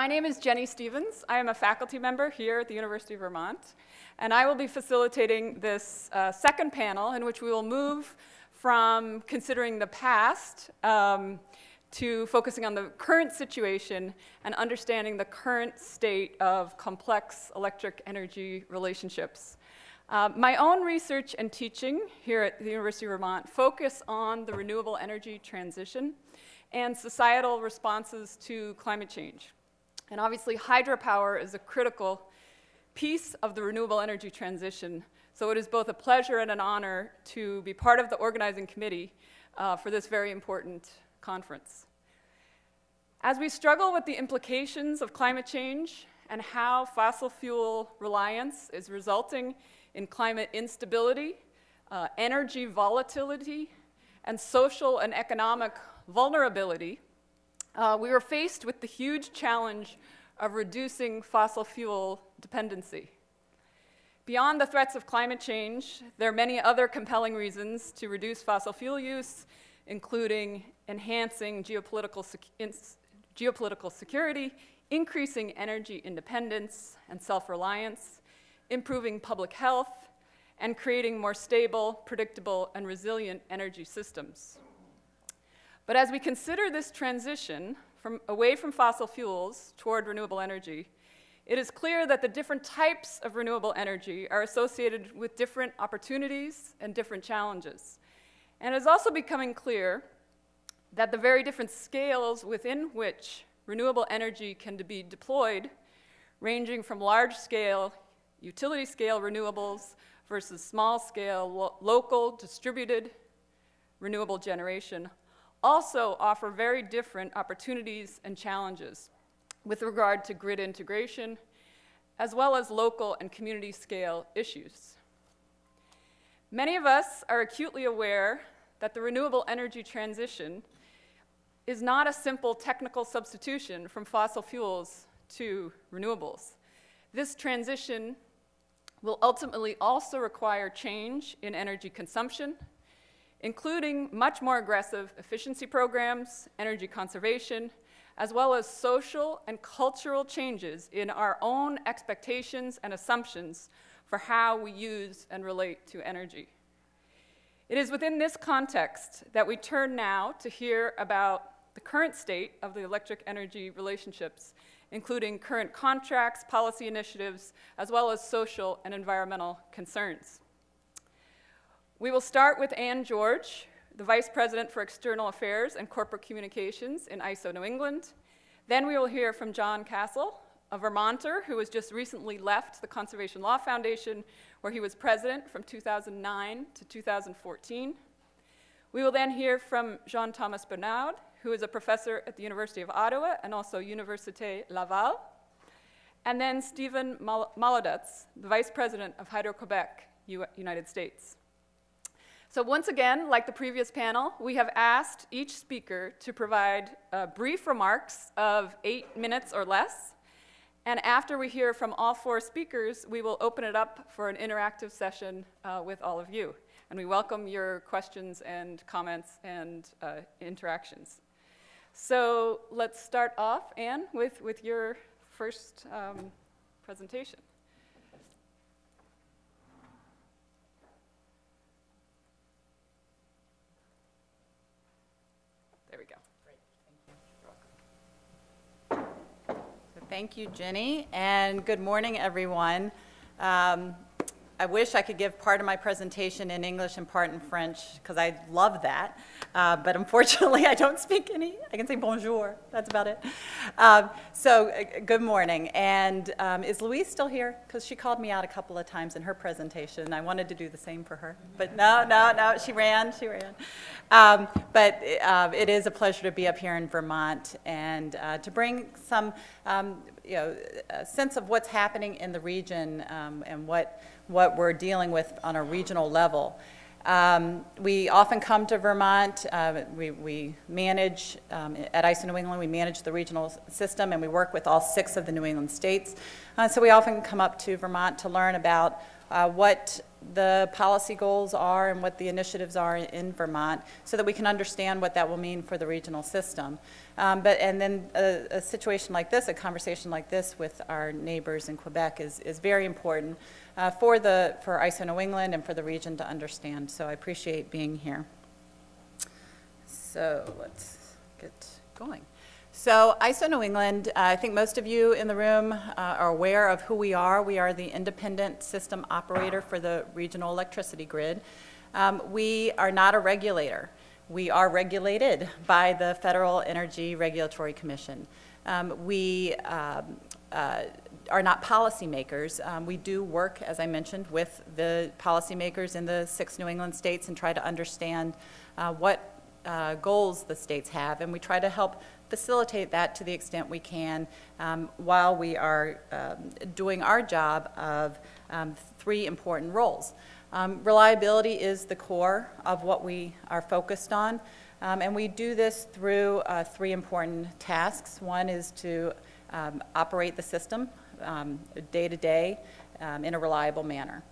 My name is Jennie Stephens. I am a faculty member here at the University of Vermont, and I will be facilitating this uh, second panel in which we will move from considering the past um, to focusing on the current situation and understanding the current state of complex electric energy relationships. Uh, my own research and teaching here at the University of Vermont focus on the renewable energy transition and societal responses to climate change. And obviously, hydropower is a critical piece of the renewable energy transition. So it is both a pleasure and an honor to be part of the organizing committee uh, for this very important conference. As we struggle with the implications of climate change and how fossil fuel reliance is resulting in climate instability, uh, energy volatility, and social and economic vulnerability, uh, we were faced with the huge challenge of reducing fossil fuel dependency. Beyond the threats of climate change, there are many other compelling reasons to reduce fossil fuel use, including enhancing geopolitical, sec geopolitical security, increasing energy independence and self-reliance, improving public health, and creating more stable, predictable, and resilient energy systems. But as we consider this transition from, away from fossil fuels toward renewable energy, it is clear that the different types of renewable energy are associated with different opportunities and different challenges. And it is also becoming clear that the very different scales within which renewable energy can be deployed, ranging from large scale, utility scale renewables versus small scale, lo local, distributed renewable generation, also offer very different opportunities and challenges with regard to grid integration, as well as local and community scale issues. Many of us are acutely aware that the renewable energy transition is not a simple technical substitution from fossil fuels to renewables. This transition will ultimately also require change in energy consumption, including much more aggressive efficiency programs, energy conservation, as well as social and cultural changes in our own expectations and assumptions for how we use and relate to energy. It is within this context that we turn now to hear about the current state of the electric energy relationships, including current contracts, policy initiatives, as well as social and environmental concerns. We will start with Anne George, the Vice President for External Affairs and Corporate Communications in ISO New England. Then we will hear from John Kassel, a Vermonter who has just recently left the Conservation Law Foundation, where he was president from 2009 to 2014. We will then hear from Jean-Thomas Bernard, who is a professor at the University of Ottawa and also Université Laval. And then Stephen Mal Molodetz, the Vice President of Hydro-Quebec, United States. So once again, like the previous panel, we have asked each speaker to provide uh, brief remarks of eight minutes or less. And after we hear from all four speakers, we will open it up for an interactive session uh, with all of you. And we welcome your questions and comments and uh, interactions. So let's start off, Anne, with, with your first um, presentation. There we go. Great, thank you. So thank you, Jennie, and good morning, everyone. Um, I wish I could give part of my presentation in English and part in French, because I love that. Uh, but unfortunately, I don't speak any. I can say bonjour. That's about it. Um, so uh, good morning. And um, is Louise still here? Because she called me out a couple of times in her presentation. I wanted to do the same for her. But no, no, no, she ran. She ran. Um, but uh, it is a pleasure to be up here in Vermont and uh, to bring some um, you know, a sense of what's happening in the region um, and what, what we're dealing with on a regional level. Um, we often come to Vermont. Uh, we, we, manage, um, at ISO New England, we manage the regional system and we work with all six of the New England states Uh, So we often come up to Vermont to learn about uh, what the policy goals are and what the initiatives are in Vermont, so that we can understand what that will mean for the regional system. Um, But, and then a, a situation like this, a conversation like this with our neighbors in Quebec is, is very important uh, for the, for ISO New England and for the region to understand. So I appreciate being here. So let's get going. So ISO New England, uh, I think most of you in the room uh, are aware of who we are. We are the independent system operator for the regional electricity grid. Um, We are not a regulator. We are regulated by the Federal Energy Regulatory Commission. Um, We um, uh, are not policymakers. Um, We do work, as I mentioned, with the policymakers in the six New England states and try to understand uh, what uh, goals the states have, and we try to help facilitate that to the extent we can um, while we are um, doing our job of um, three important roles. Um, reliability is the core of what we are focused on, um, and we do this through uh, three important tasks. One is to um, operate the system day to day in a reliable manner.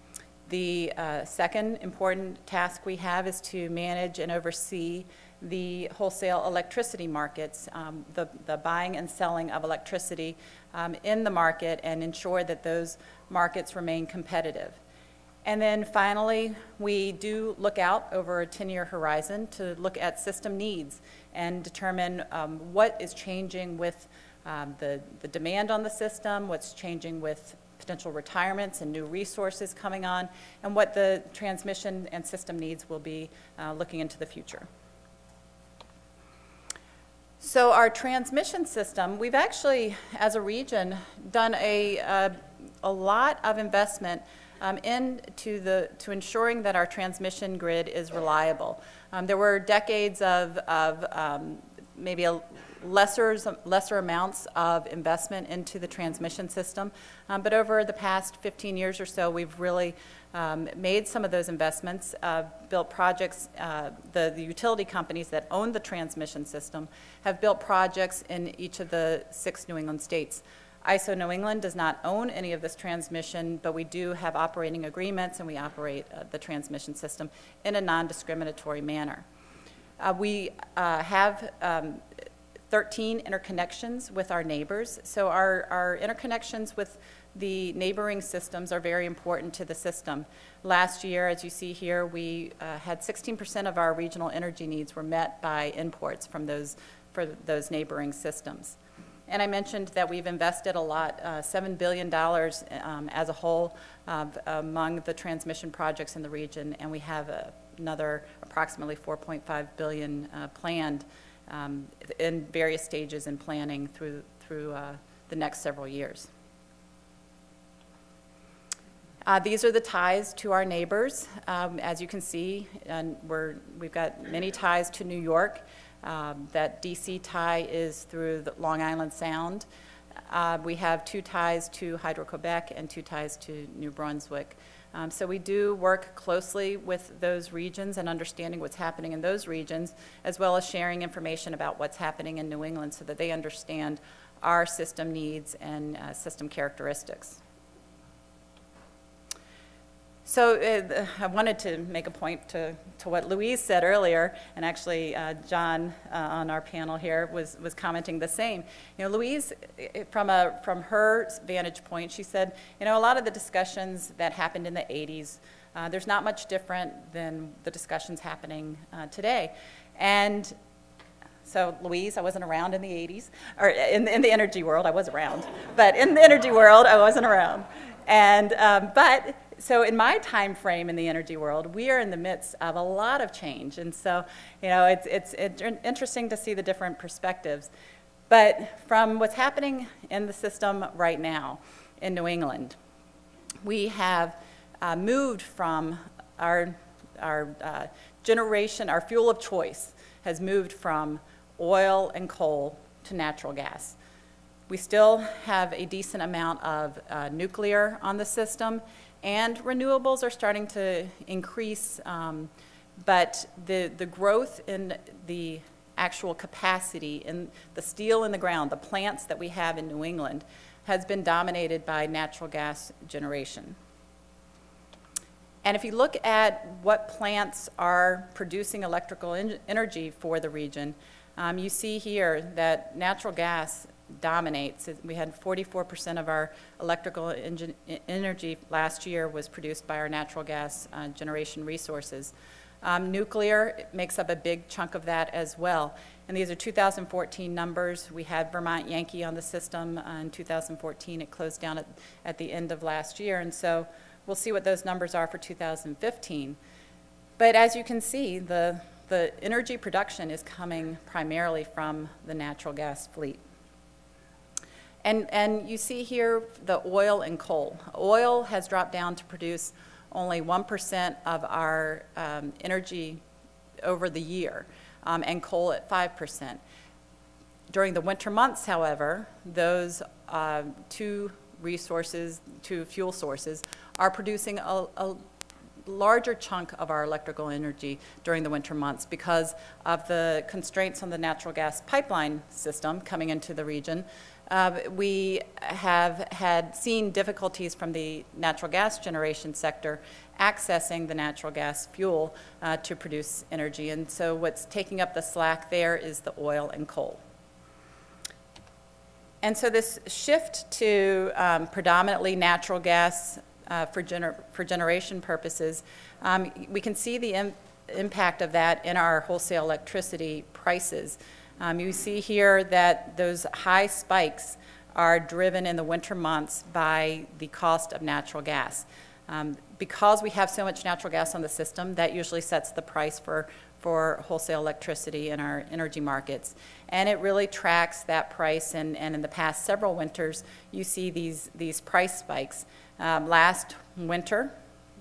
The uh, second important task we have is to manage and oversee the wholesale electricity markets, um, the, the buying and selling of electricity um, in the market and ensure that those markets remain competitive. And then finally, we do look out over a 10-year horizon to look at system needs and determine um, what is changing with um, the, the demand on the system, what's changing with potential retirements and new resources coming on, and what the transmission and system needs will be uh, looking into the future. So our transmission system, we've actually, as a region, done a, a, a lot of investment um, into the, to ensuring that our transmission grid is reliable. Um, there were decades of, of um, maybe a lesser, lesser amounts of investment into the transmission system. Um, but over the past 15 years or so, we've really um, made some of those investments, uh, built projects. Uh, the, the utility companies that own the transmission system have built projects in each of the six New England states. ISO New England does not own any of this transmission, but we do have operating agreements and we operate uh, the transmission system in a non-discriminatory manner. Uh, we uh, have um, 13 interconnections with our neighbors. So our, our interconnections with the neighboring systems are very important to the system. Last year, as you see here, we uh, had 16% of our regional energy needs were met by imports from those, for those neighboring systems. And I mentioned that we've invested a lot, uh, $7 billion um, as a whole uh, among the transmission projects in the region, and we have uh, another approximately 4.5 billion uh, planned um, in various stages in planning through, through uh, the next several years. Uh, these are the ties to our neighbors. Um, as you can see, and we're, we've got many ties to New York. Um, that DC tie is through the Long Island Sound. Uh, we have two ties to Hydro-Quebec and two ties to New Brunswick. Um, so we do work closely with those regions and understanding what's happening in those regions, as well as sharing information about what's happening in New England so that they understand our system needs and uh, system characteristics. So uh, I wanted to make a point to, to what Louise said earlier, and actually uh, John uh, on our panel here was, was commenting the same. You know, Louise, from, a, from her vantage point, she said, you know, a lot of the discussions that happened in the 80s, uh, there's not much different than the discussions happening uh, today. And so Louise, I wasn't around in the 80s, or in, in the energy world, I was around, but in the energy world, I wasn't around. And, um, but so in my time frame in the energy world, we are in the midst of a lot of change. And so, you know, it's, it's, interesting to see the different perspectives. But from what's happening in the system right now in New England, we have uh, moved from our, our uh, generation, our fuel of choice has moved from oil and coal to natural gas. We still have a decent amount of uh, nuclear on the system, and renewables are starting to increase, um, but the, the growth in the actual capacity in the steel in the ground, the plants that we have in New England, has been dominated by natural gas generation. And if you look at what plants are producing electrical en- energy for the region, um, you see here that natural gas dominates. We had 44% of our electrical energy last year was produced by our natural gas uh, generation resources. Um, nuclear makes up a big chunk of that as well. And these are 2014 numbers. We had Vermont Yankee on the system uh, in 2014. It closed down at, at the end of last year. And so we'll see what those numbers are for 2015. But as you can see, the, the energy production is coming primarily from the natural gas fleet. And, and you see here the oil and coal. Oil has dropped down to produce only 1% of our um, energy over the year, um, and coal at 5%. During the winter months, however, those uh, two resources, two fuel sources, are producing a, a larger chunk of our electrical energy during the winter months because of the constraints on the natural gas pipeline system coming into the region. Uh, we have had seen difficulties from the natural gas generation sector accessing the natural gas fuel uh, to produce energy. And so what's taking up the slack there is the oil and coal. And so this shift to um, predominantly natural gas uh, for, gener for generation purposes, um, we can see the Im impact of that in our wholesale electricity prices. Um, you see here that those high spikes are driven in the winter months by the cost of natural gas. Um, because we have so much natural gas on the system, that usually sets the price for, for wholesale electricity in our energy markets. And it really tracks that price, and, and in the past several winters, you see these, these price spikes. Um, last winter,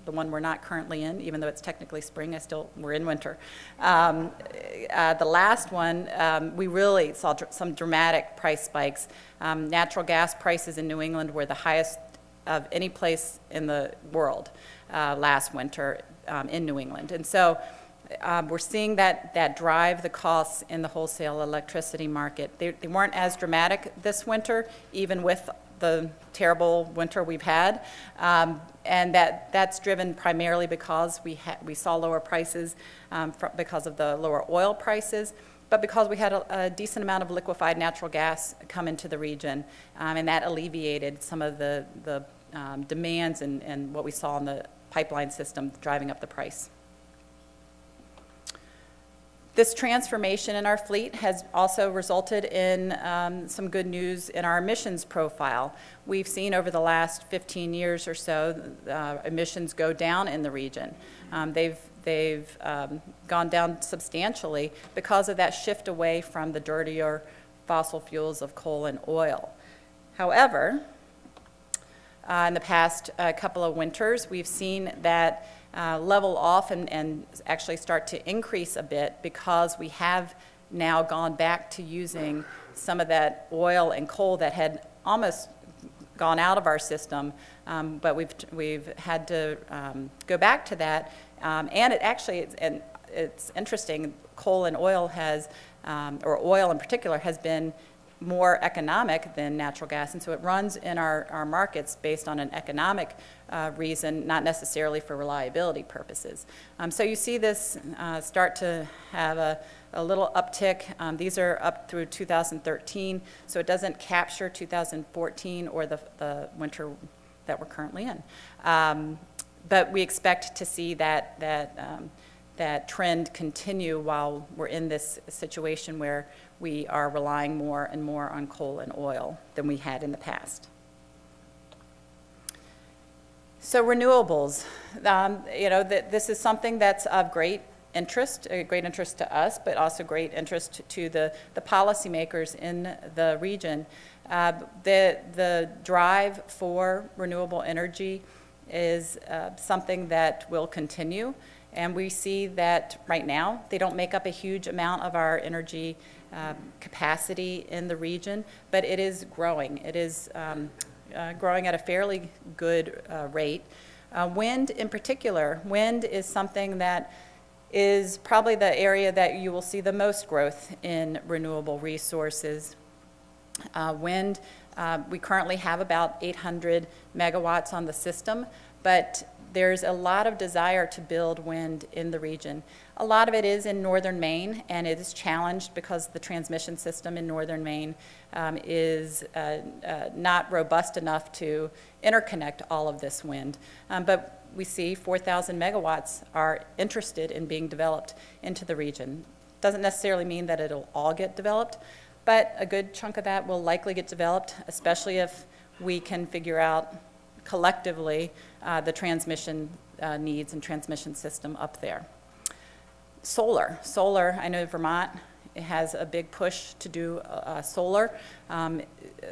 the one we're not currently in, even though it's technically spring, I still, we're in winter. Um, uh, the last one, um, we really saw dr some dramatic price spikes. Um, natural gas prices in New England were the highest of any place in the world uh, last winter um, in New England. And so um, we're seeing that, that drive the costs in the wholesale electricity market. They, they weren't as dramatic this winter, even with the terrible winter we've had. Um, and that, that's driven primarily because we, we saw lower prices um, because of the lower oil prices, but because we had a, a, decent amount of liquefied natural gas come into the region, um, and that alleviated some of the, the um, demands and, and what we saw in the pipeline system driving up the price. This transformation in our fleet has also resulted in um, some good news in our emissions profile. We've seen over the last 15 years or so uh, emissions go down in the region. Um, they've they've um, gone down substantially because of that shift away from the dirtier fossil fuels of coal and oil. However, uh, in the past uh, couple of winters, we've seen that uh, level off and, and actually start to increase a bit because we have now gone back to using some of that oil and coal that had almost gone out of our system, um, but we've, we've had to um, go back to that. Um, and it actually, it's, and it's interesting, coal and oil has, um, or oil in particular, has been more economic than natural gas. And so it runs in our, our markets based on an economic uh, reason, not necessarily for reliability purposes. Um, so you see this uh, start to have a, a little uptick. Um, these are up through 2013, so it doesn't capture 2014 or the, the winter that we're currently in. Um, but we expect to see that, that, um, that trend continue while we're in this situation where we are relying more and more on coal and oil than we had in the past. So renewables, um, you know, th this is something that's of great interest, a great interest to us, but also great interest to the, the policymakers in the region. Uh, the, the drive for renewable energy is uh, something that will continue. And we see that right now, they don't make up a huge amount of our energy um, capacity in the region, but it is growing. It is um, uh, growing at a fairly good uh, rate. Uh, wind in particular, wind is something that is probably the area that you will see the most growth in renewable resources. Uh, wind Uh, We currently have about 800 megawatts on the system, but there's a lot of desire to build wind in the region. A lot of it is in northern Maine, and it is challenged because the transmission system in northern Maine um, is uh, uh, not robust enough to interconnect all of this wind. Um, But we see 4,000 megawatts are interested in being developed into the region. Doesn't necessarily mean that it'll all get developed, but a good chunk of that will likely get developed, especially if we can figure out collectively uh, the transmission uh, needs and transmission system up there. Solar. Solar, I know Vermont has a big push to do uh, solar. Um,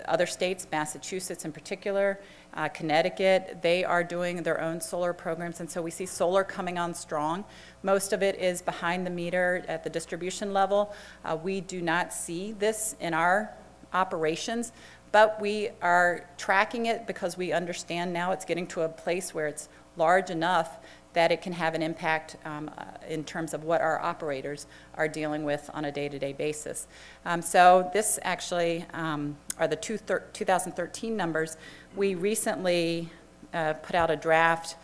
Other states, Massachusetts in particular, uh, Connecticut, they are doing their own solar programs, and so we see solar coming on strong. Most of it is behind the meter at the distribution level. Uh, We do not see this in our operations, but we are tracking it because we understand now it's getting to a place where it's large enough that it can have an impact um, uh, in terms of what our operators are dealing with on a day-to-day basis. Um, So this actually um, are the two 2013 numbers. We recently uh, put out a draft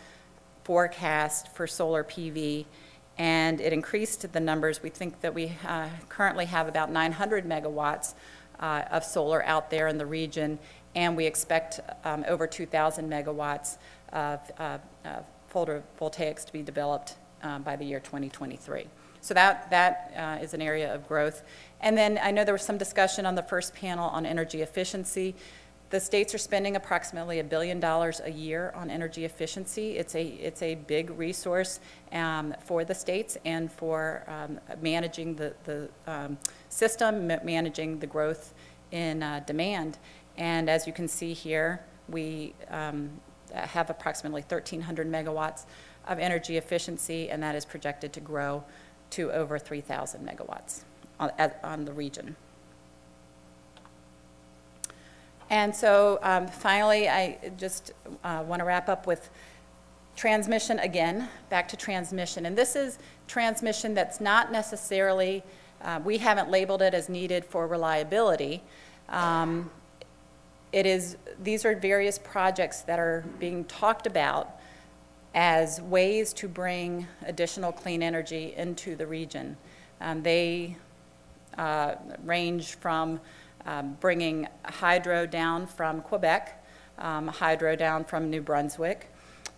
forecast for solar PV, and it increased the numbers. We think that we uh, currently have about 900 megawatts uh, of solar out there in the region, and we expect um, over 2,000 megawatts of uh, of photovoltaics to be developed um, by the year 2023. So that, that uh, is an area of growth. And then I know there was some discussion on the first panel on energy efficiency. The states are spending approximately a billion dollars a year on energy efficiency. It's a, it's a big resource um, for the states and for um, managing the, the um, system, ma- managing the growth in uh, demand. And as you can see here, we have approximately 1,300 megawatts of energy efficiency, and that is projected to grow to over 3,000 megawatts on, on the region. And so um, finally, I just want to wrap up with transmission again, back to transmission. And this is transmission that's not necessarily, uh, we haven't labeled it as needed for reliability. Um, It is, these are various projects that are being talked about as ways to bring additional clean energy into the region. Um, They uh, range from um, bringing hydro down from Quebec, um, hydro down from New Brunswick,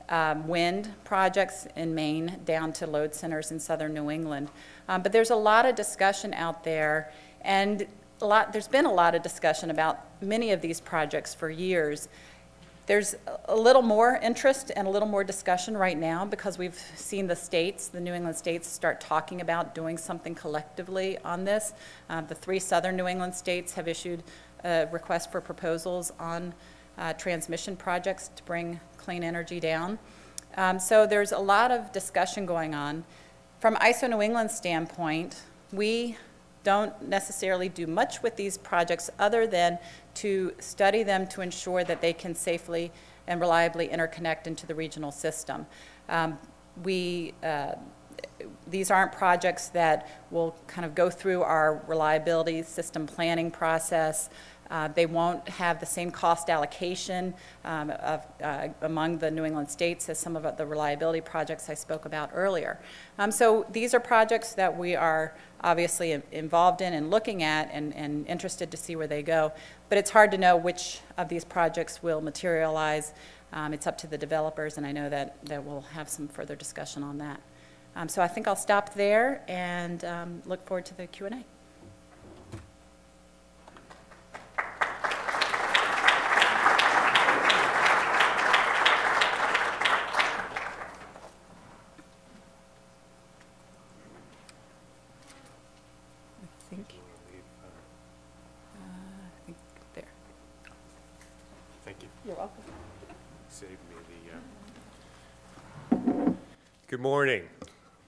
um, wind projects in Maine down to load centers in southern New England. Um, But there's a lot of discussion out there, and a lot, there's been a lot of discussion about many of these projects for years. There's a little more interest and a little more discussion right now because we've seen the states, the New England states, start talking about doing something collectively on this. Uh, the three southern New England states have issued a request for proposals on uh, transmission projects to bring clean energy down. Um, so there's a lot of discussion going on. From ISO New England's standpoint, we don't necessarily do much with these projects other than to study them to ensure that they can safely and reliably interconnect into the regional system. Um, we, uh, these aren't projects that will kind of go through our reliability system planning process. Uh, They won't have the same cost allocation um, of, uh, among the New England states as some of the reliability projects I spoke about earlier. Um, So these are projects that we are obviously involved in and looking at and, and interested to see where they go. But it's hard to know which of these projects will materialize. Um, It's up to the developers, and I know that, that we'll have some further discussion on that. Um, So I think I'll stop there and um, look forward to the Q and A. I think, uh, I think there. Thank you. You're welcome. Saved me the, uh... Good morning.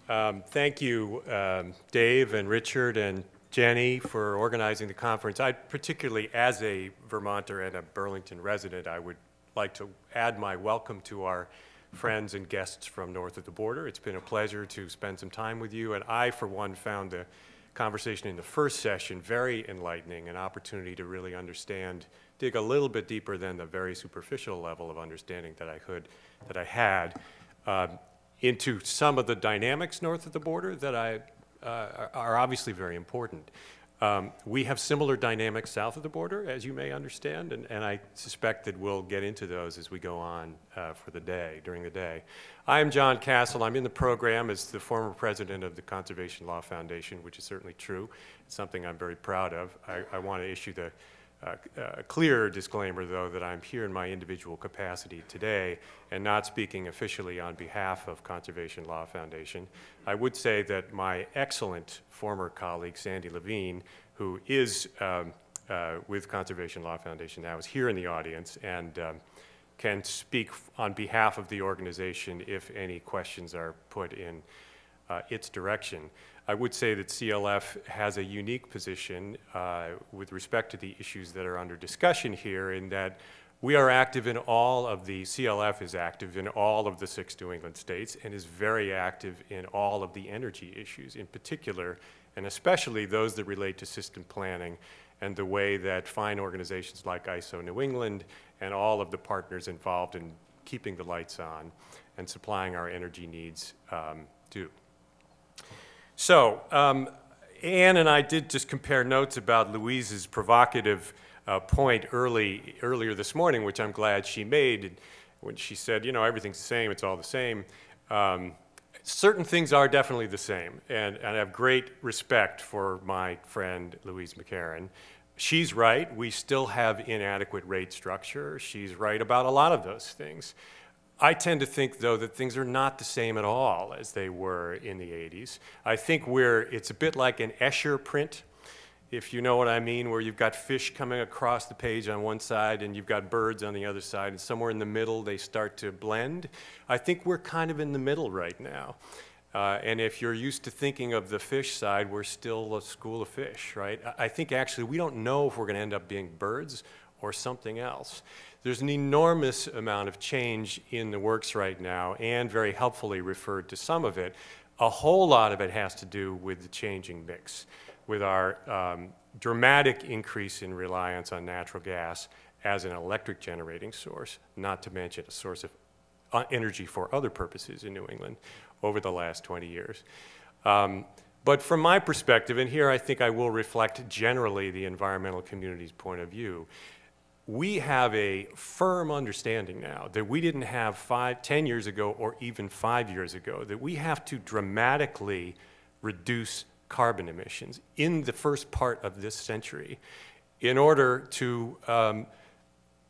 Um, Thank you, um, Dave and Richard and Jennie, for organizing the conference. I particularly, as a Vermonter and a Burlington resident, I would like to add my welcome to our friends and guests from north of the border. It's been a pleasure to spend some time with you, and I, for one, found the conversation in the first session very enlightening, an opportunity to really understand, dig a little bit deeper than the very superficial level of understanding that I could, that I had, um, into some of the dynamics north of the border that I, uh, are obviously very important. Um, we have similar dynamics south of the border, as you may understand, and, and I suspect that we'll get into those as we go on uh, for the day, during the day. I am John Kassel. I'm in the program as the former president of the Conservation Law Foundation, which is certainly true. It's something I'm very proud of. I, I want to issue the uh, clear disclaimer, though, that I'm here in my individual capacity today and not speaking officially on behalf of Conservation Law Foundation. I would say that my excellent former colleague, Sandy Levine, who is um, uh, with Conservation Law Foundation now, is here in the audience and um, can speak on behalf of the organization if any questions are put in uh, its direction. I would say that CLF has a unique position uh, with respect to the issues that are under discussion here in that we are active in all of the, CLF is active in all of the six New England states and is very active in all of the energy issues in particular, and especially those that relate to system planning and the way that fine organizations like ISO New England and all of the partners involved in keeping the lights on and supplying our energy needs um, do. So, um, Anne and I did just compare notes about Louise's provocative uh, point early, earlier this morning, which I'm glad she made when she said, you know, everything's the same, it's all the same. Um, certain things are definitely the same, and, and I have great respect for my friend Louise McCarren. She's right, we still have inadequate rate structure. She's right about a lot of those things. I tend to think, though, that things are not the same at all as they were in the 80s. I think we're, it's a bit like an Escher print, if you know what I mean, where you've got fish coming across the page on one side and you've got birds on the other side, and somewhere in the middle they start to blend. I think we're kind of in the middle right now. Uh, and if you're used to thinking of the fish side, we're still a school of fish, right? I think actually we don't know if we're going to end up being birds or something else. There's an enormous amount of change in the works right now, and very helpfully referred to some of it. A whole lot of it has to do with the changing mix, with our um, dramatic increase in reliance on natural gas as an electric generating source, not to mention a source of uh, energy for other purposes in New England over the last 20 years. Um, but from my perspective, and here I think I will reflect generally the environmental community's point of view, we have a firm understanding now that we didn't have five, 10 years ago or even five years ago, that we have to dramatically reduce carbon emissions in the first part of this century in order to um,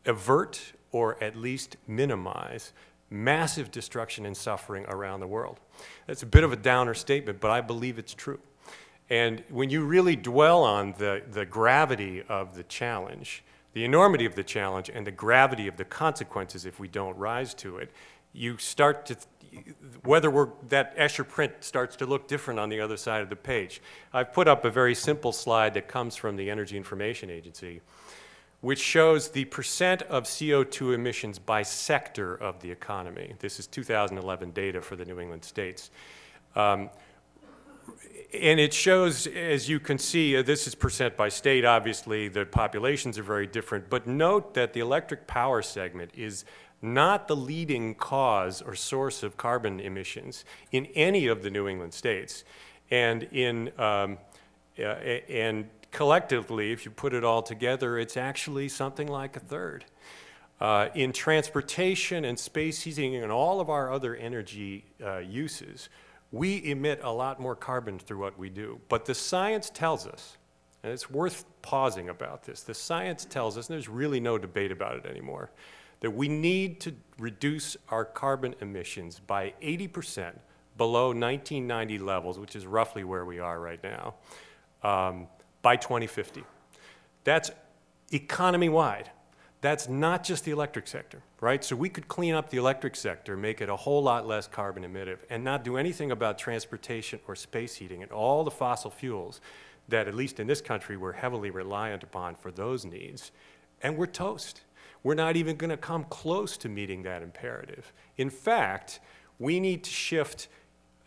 avert or at least minimize massive destruction and suffering around the world. That's a bit of a downer statement, but I believe it's true. And when you really dwell on the, the gravity of the challenge, the enormity of the challenge and the gravity of the consequences if we don't rise to it, you start to, whether we're, that Escher print starts to look different on the other side of the page. I've put up a very simple slide that comes from the Energy Information Agency, which shows the percent of CO2 emissions by sector of the economy. This is 2011 data for the New England states. Um, and it shows, as you can see, uh, this is percent by state, obviously, the populations are very different, but note that the electric power segment is not the leading cause or source of carbon emissions in any of the New England states. And, in, um, uh, and collectively, if you put it all together, it's actually something like a third. Uh, in transportation and space heating and all of our other energy uh, uses, we emit a lot more carbon through what we do. But the science tells us, and it's worth pausing about this, the science tells us, and there's really no debate about it anymore, that we need to reduce our carbon emissions by 80% below 1990 levels, which is roughly where we are right now, um, by 2050. That's economy-wide. That's not just the electric sector, right? So we could clean up the electric sector, make it a whole lot less carbon emittive, and not do anything about transportation or space heating and all the fossil fuels that, at least in this country, we're heavily reliant upon for those needs. And we're toast. We're not even going to come close to meeting that imperative. In fact, we need to shift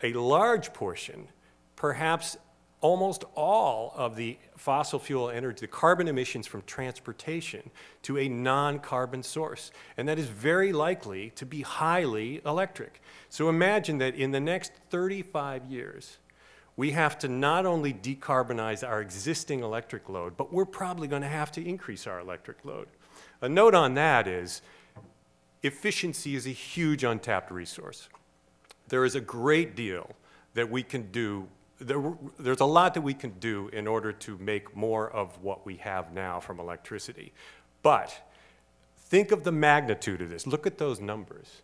a large portion, perhaps almost all of the fossil fuel energy, the carbon emissions from transportation to a non-carbon source. And that is very likely to be highly electric. So imagine that in the next 35 years, we have to not only decarbonize our existing electric load, but we're probably going to have to increase our electric load. A note on that is efficiency is a huge untapped resource. There is a great deal that we can do there, there's a lot that we can do in order to make more of what we have now from electricity. But think of the magnitude of this. Look at those numbers.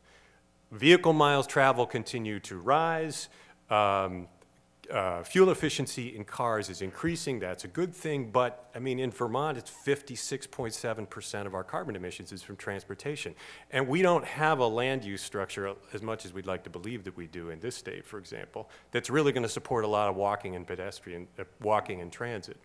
Vehicle miles traveled continue to rise. Um, uh, fuel efficiency in cars is increasing. That's a good thing. But I mean, in Vermont, it's 56.7% of our carbon emissions is from transportation. And we don't have a land use structure as much as we'd like to believe that we do in this state, for example, that's really going to support a lot of walking and pedestrian, uh, walking and transit.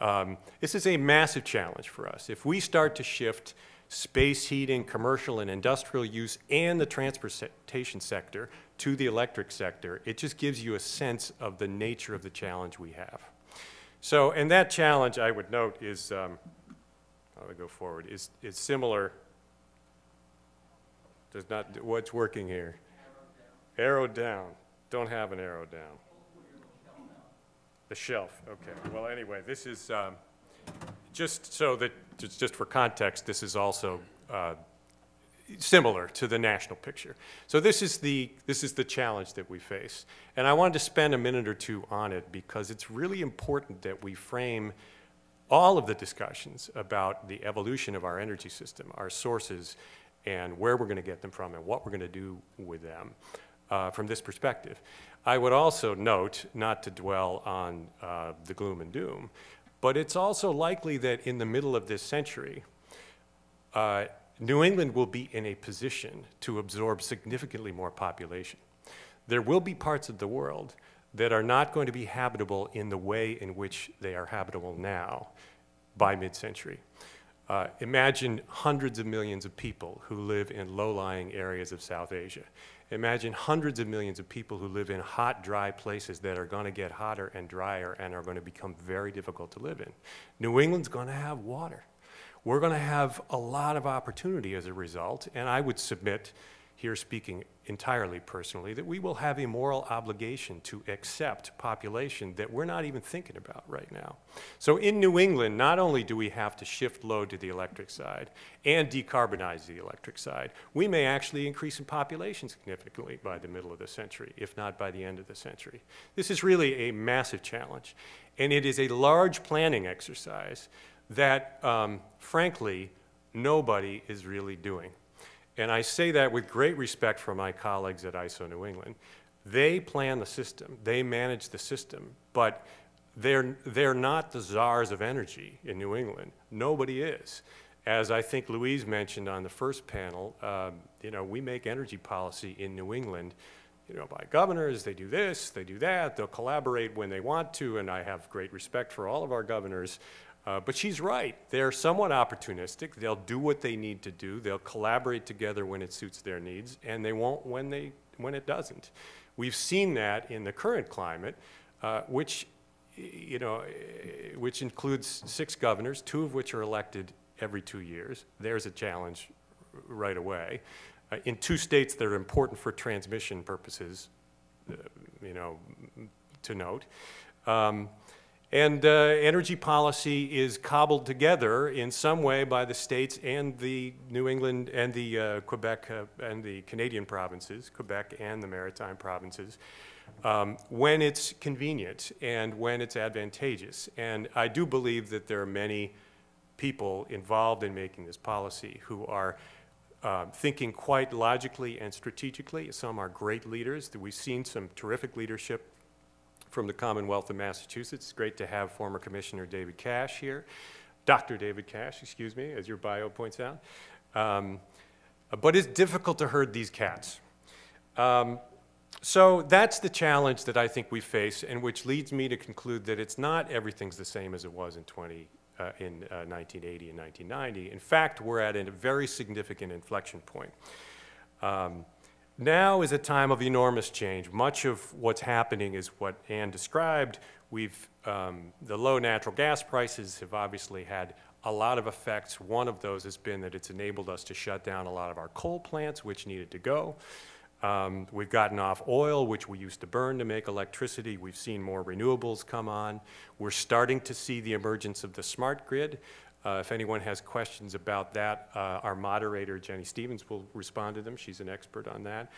Um, this is a massive challenge for us. If we start to shift space heating, commercial and industrial use, and the transportation sector to the electric sector, it just gives you a sense of the nature of the challenge we have. So, and that challenge, I would note, is, um, how do I go forward, is, is similar, does not, what's working here? Arrow down. Don't have an arrow down. The shelf, okay. Well, anyway, this is, um, just so that, just for context, this is also uh, similar to the national picture. So this is, the, this is the challenge that we face. And I wanted to spend a minute or two on it because it's really important that we frame all of the discussions about the evolution of our energy system, our sources, and where we're going to get them from and what we're going to do with them uh, from this perspective. I would also note, not to dwell on uh, the gloom and doom, but it's also likely that in the middle of this century, uh, New England will be in a position to absorb significantly more population. There will be parts of the world that are not going to be habitable in the way in which they are habitable now by mid-century. Uh, imagine hundreds of millions of people who live in low-lying areas of South Asia. Imagine hundreds of millions of people who live in hot, dry places that are going to get hotter and drier and are going to become very difficult to live in. New England's going to have water. We're going to have a lot of opportunity as a result, and I would submit here speaking entirely personally, that we will have a moral obligation to accept population that we're not even thinking about right now. So in New England, not only do we have to shift load to the electric side and decarbonize the electric side, we may actually increase in population significantly by the middle of the century, if not by the end of the century. This is really a massive challenge, and it is a large planning exercise that, um, frankly, nobody is really doing. And I say that with great respect for my colleagues at ISO New England. They plan the system, they manage the system, but they're, they're not the czars of energy in New England. Nobody is. As I think Louise mentioned on the first panel, um, you know, we make energy policy in New England, you know, by governors, they do this, they do that, they'll collaborate when they want to, and I have great respect for all of our governors, uh, but she's right. They're somewhat opportunistic. They'll do what they need to do. They'll collaborate together when it suits their needs, and they won't when, they, when it doesn't. We've seen that in the current climate, uh, which, you know, eh, which includes six governors, two of which are elected every two years. There's a challenge right away. Uh, in two states that are important for transmission purposes, uh, you know, to note. Um, and uh, energy policy is cobbled together in some way by the states and the New England and the uh, Quebec uh, and the Canadian provinces, Quebec and the maritime provinces, um, when it's convenient and when it's advantageous. And I do believe that there are many people involved in making this policy who are uh, thinking quite logically and strategically. Some are great leaders. We've seen some terrific leadership from the Commonwealth of Massachusetts. It's great to have former Commissioner David Cash here, Dr. David Cash, excuse me, as your bio points out. Um, but it's difficult to herd these cats. Um, so that's the challenge that I think we face, and which leads me to conclude that it's not everything's the same as it was in 20, uh, in uh, 1980 and 1990. In fact, we're at a very significant inflection point. Um, now is a time of enormous change. Much of what's happening is what Anne described. We've, um, the low natural gas prices have obviously had a lot of effects. One of those has been that it's enabled us to shut down a lot of our coal plants, which needed to go. Um, we've gotten off oil, which we used to burn to make electricity. We've seen more renewables come on. We're starting to see the emergence of the smart grid. Uh, if anyone has questions about that, uh, our moderator, Jennie Stephens, will respond to them. She's an expert on that.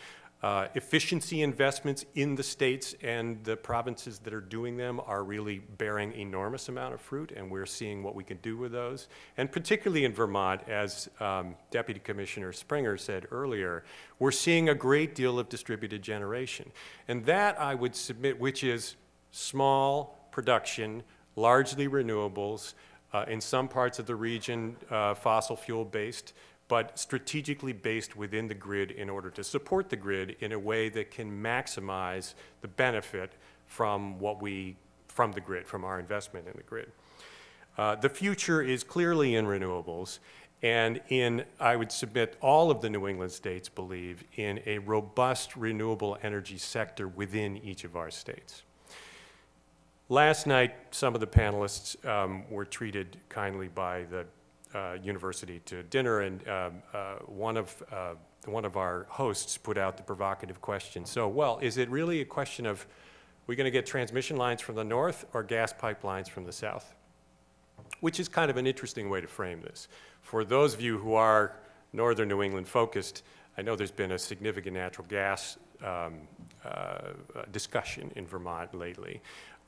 Uh, efficiency investments in the states and the provinces that are doing them are really bearing enormous amount of fruit, and we're seeing what we can do with those. And particularly in Vermont, as um, Deputy Commissioner Springer said earlier, we're seeing a great deal of distributed generation. And that I would submit, which is small production, largely renewables, uh, in some parts of the region, uh, fossil fuel based, but strategically based within the grid in order to support the grid in a way that can maximize the benefit from what we, from the grid, from our investment in the grid. Uh, the future is clearly in renewables, and in, I would submit, all of the New England states believe in a robust renewable energy sector within each of our states. Last night, some of the panelists um, were treated kindly by the uh, university to dinner, and um, uh, one of uh, one of our hosts put out the provocative question. So, well, is it really a question of we're going to get transmission lines from the north or gas pipelines from the south? Which is kind of an interesting way to frame this. For those of you who are northern New England focused, I know there's been a significant natural gas um, uh, discussion in Vermont lately.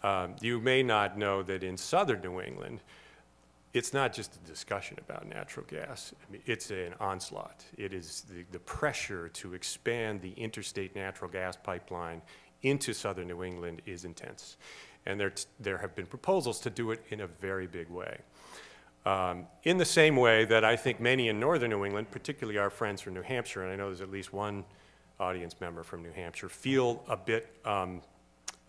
Um, you may not know that in southern New England, it's not just a discussion about natural gas. I mean, it's an onslaught. It is the, the pressure to expand the interstate natural gas pipeline into southern New England is intense. And there, there have been proposals to do it in a very big way. Um, in the same way that I think many in northern New England, particularly our friends from New Hampshire, and I know there's at least one audience member from New Hampshire, feel a bit um,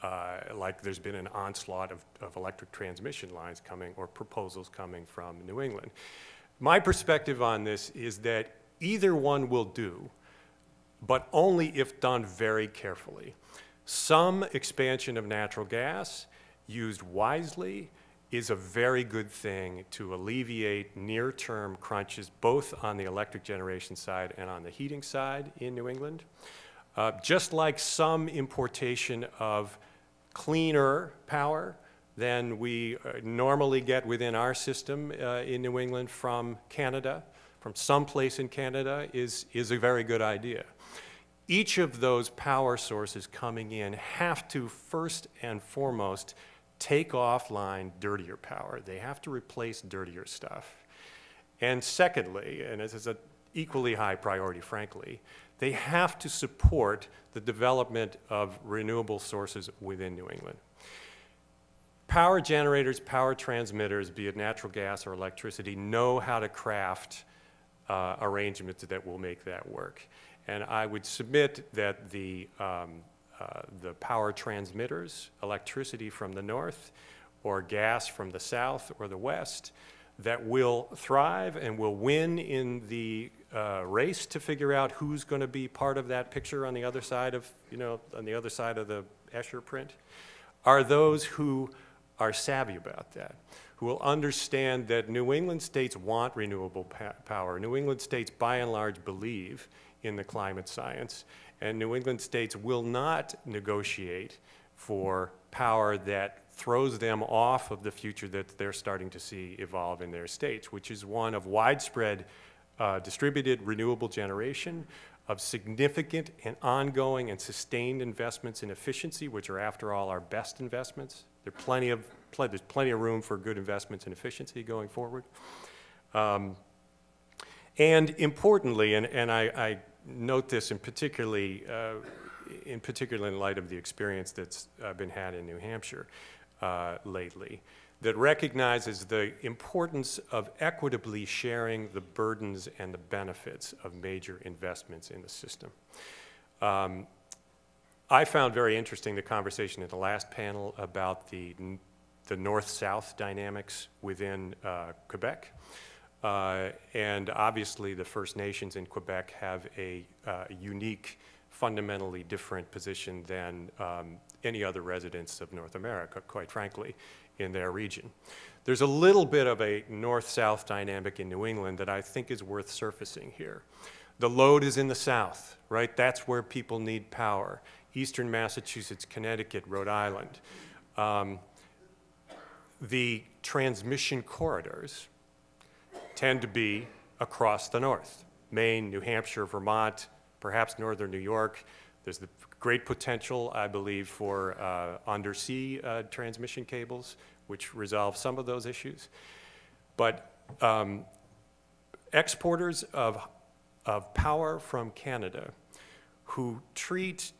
uh, like there's been an onslaught of, of electric transmission lines coming or proposals coming from New England. My perspective on this is that either one will do, but only if done very carefully. Some expansion of natural gas used wisely is a very good thing to alleviate near-term crunches both on the electric generation side and on the heating side in New England. Uh, just like some importation of cleaner power than we uh, normally get within our system uh, in New England from Canada, from someplace in Canada, is, is a very good idea. Each of those power sources coming in have to first and foremost take offline dirtier power. They have to replace dirtier stuff. And secondly, and this is an equally high priority, frankly, they have to support the development of renewable sources within New England. Power generators, power transmitters, be it natural gas or electricity, know how to craft uh, arrangements that will make that work. And I would submit that the, um, uh, the power transmitters, electricity from the north or gas from the south or the west, that will thrive and will win in the uh, race to figure out who's going to be part of that picture on the other side of, you know, on the other side of the Escher print, are those who are savvy about that, who will understand that New England states want renewable power. New England states, by and large, believe in the climate science, and New England states will not negotiate for power that throws them off of the future that they're starting to see evolve in their states, which is one of widespread uh, distributed renewable generation, of significant and ongoing and sustained investments in efficiency, which are, after all, our best investments. There plenty of, pl there's plenty of room for good investments in efficiency going forward. Um, and importantly, and, and I, I note this in particularly, uh, in particular in light of the experience that's uh, been had in New Hampshire uh, lately, that recognizes the importance of equitably sharing the burdens and the benefits of major investments in the system. Um, I found very interesting the conversation in the last panel about the, the north-south dynamics within uh, Quebec. Uh, and obviously the First Nations in Quebec have a uh, unique fundamentally different position than um, any other residents of North America, quite frankly, in their region. There's a little bit of a north-south dynamic in New England that I think is worth surfacing here. The load is in the south, right? That's where people need power. Eastern Massachusetts, Connecticut, Rhode Island. Um, the transmission corridors tend to be across the north. Maine, New Hampshire, Vermont, perhaps northern New York. There's the great potential, I believe, for uh, undersea uh, transmission cables, which resolve some of those issues. But um, exporters of, of power from Canada who treat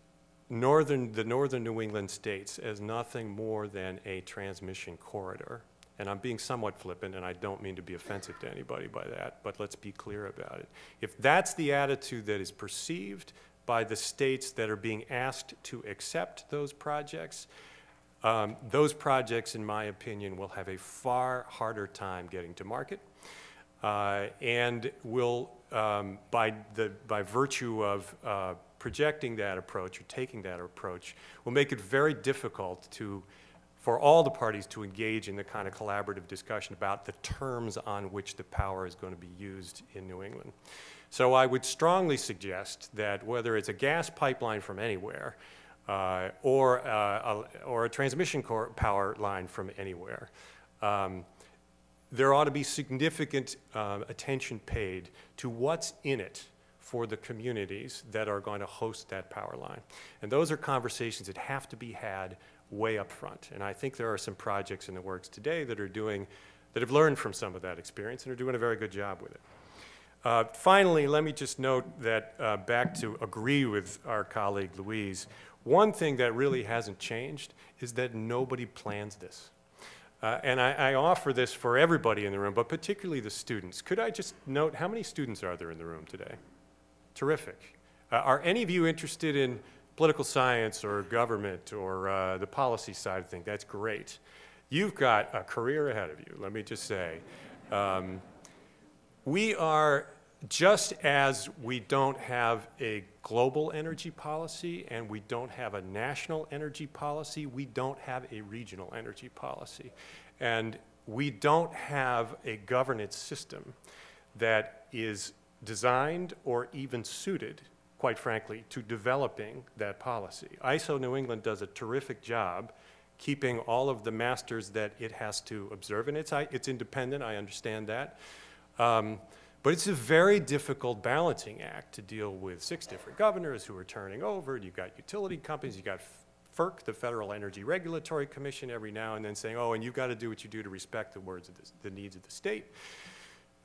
northern, the northern New England states as nothing more than a transmission corridor. And I'm being somewhat flippant, and I don't mean to be offensive to anybody by that, but let's be clear about it. If that's the attitude that is perceived by the states that are being asked to accept those projects, um, those projects, in my opinion, will have a far harder time getting to market uh, and will, um, by, the, by virtue of uh, projecting that approach or taking that approach, will make it very difficult to, for all the parties to engage in the kind of collaborative discussion about the terms on which the power is going to be used in New England. So I would strongly suggest that whether it's a gas pipeline from anywhere uh, or, uh, a, or a transmission power line from anywhere, um, there ought to be significant uh, attention paid to what's in it for the communities that are going to host that power line. And those are conversations that have to be had way up front. And I think there are some projects in the works today that are doing, that have learned from some of that experience and are doing a very good job with it. Uh, finally, let me just note that uh, back to agree with our colleague Louise, one thing that really hasn't changed is that nobody plans this. Uh, and I, I, offer this for everybody in the room, but particularly the students. Could I just note how many students are there in the room today? Terrific. Uh, are any of you interested in political science or government or uh, the policy side of things? That's great. You've got a career ahead of you, let me just say. Um, we are just as we don't have a global energy policy and we don't have a national energy policy, we don't have a regional energy policy. And we don't have a governance system that is designed or even suited, quite frankly, to developing that policy. ISO New England does a terrific job keeping all of the masters that it has to observe, and it's, it's independent, I understand that. Um, but it's a very difficult balancing act to deal with six different governors who are turning over. And you've got utility companies, you've got FERC, the Federal Energy Regulatory Commission, every now and then saying, oh, and you've got to do what you do to respect the words of the, the needs of the state.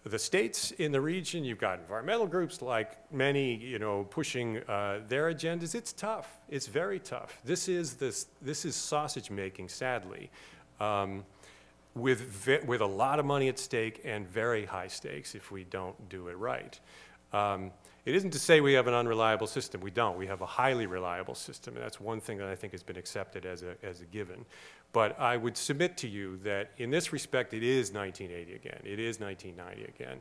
The states in the region, you've got environmental groups like many, you know, pushing uh, their agendas. It's tough. It's very tough. This is, this, this is sausage making, sadly. Um, with, with a lot of money at stake and very high stakes if we don't do it right. Um, it isn't to say we have an unreliable system. We don't. We have a highly reliable system, and that's one thing that I think has been accepted as a, as a given. But I would submit to you that in this respect, it is 1980 again. It is 1990 again.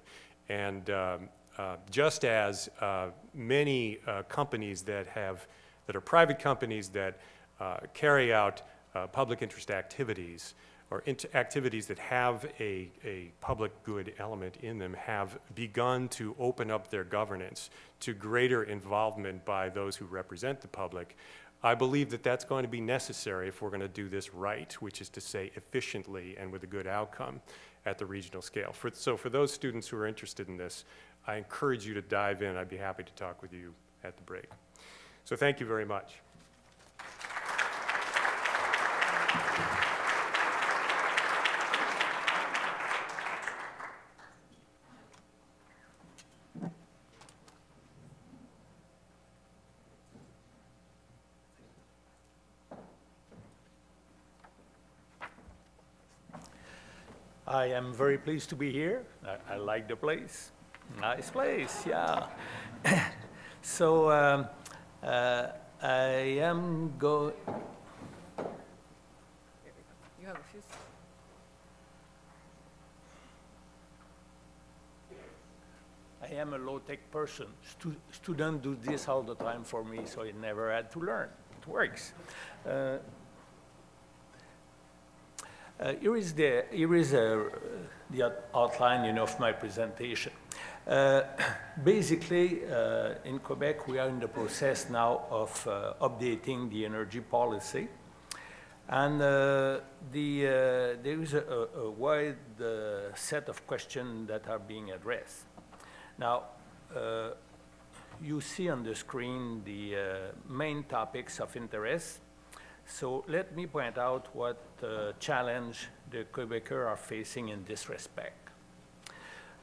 And um, uh, just as uh, many uh, companies that have, that are private companies that uh, carry out uh, public interest activities or activities that have a, a public good element in them have begun to open up their governance to greater involvement by those who represent the public. I believe that that's going to be necessary if we're going to do this right, which is to say efficiently and with a good outcome at the regional scale. For, so for those students who are interested in this, I encourage you to dive in. I'd be happy to talk with you at the break. So thank you very much. I am very pleased to be here. I, I like the place. Nice place, yeah. so um, uh, I am go. You have a few. I I am a low-tech person. Stu students do this all the time for me, so I never had to learn. It works. Uh, uh, here is the here is uh, the outline you know, of my presentation. Uh, basically, uh, in Quebec, we are in the process now of uh, updating the energy policy. And the, there is a, a- wide set of questions that are being addressed. Now, you see on the screen the main topics of interest. So let me point out what uh, challenge the Quebecers are facing in this respect.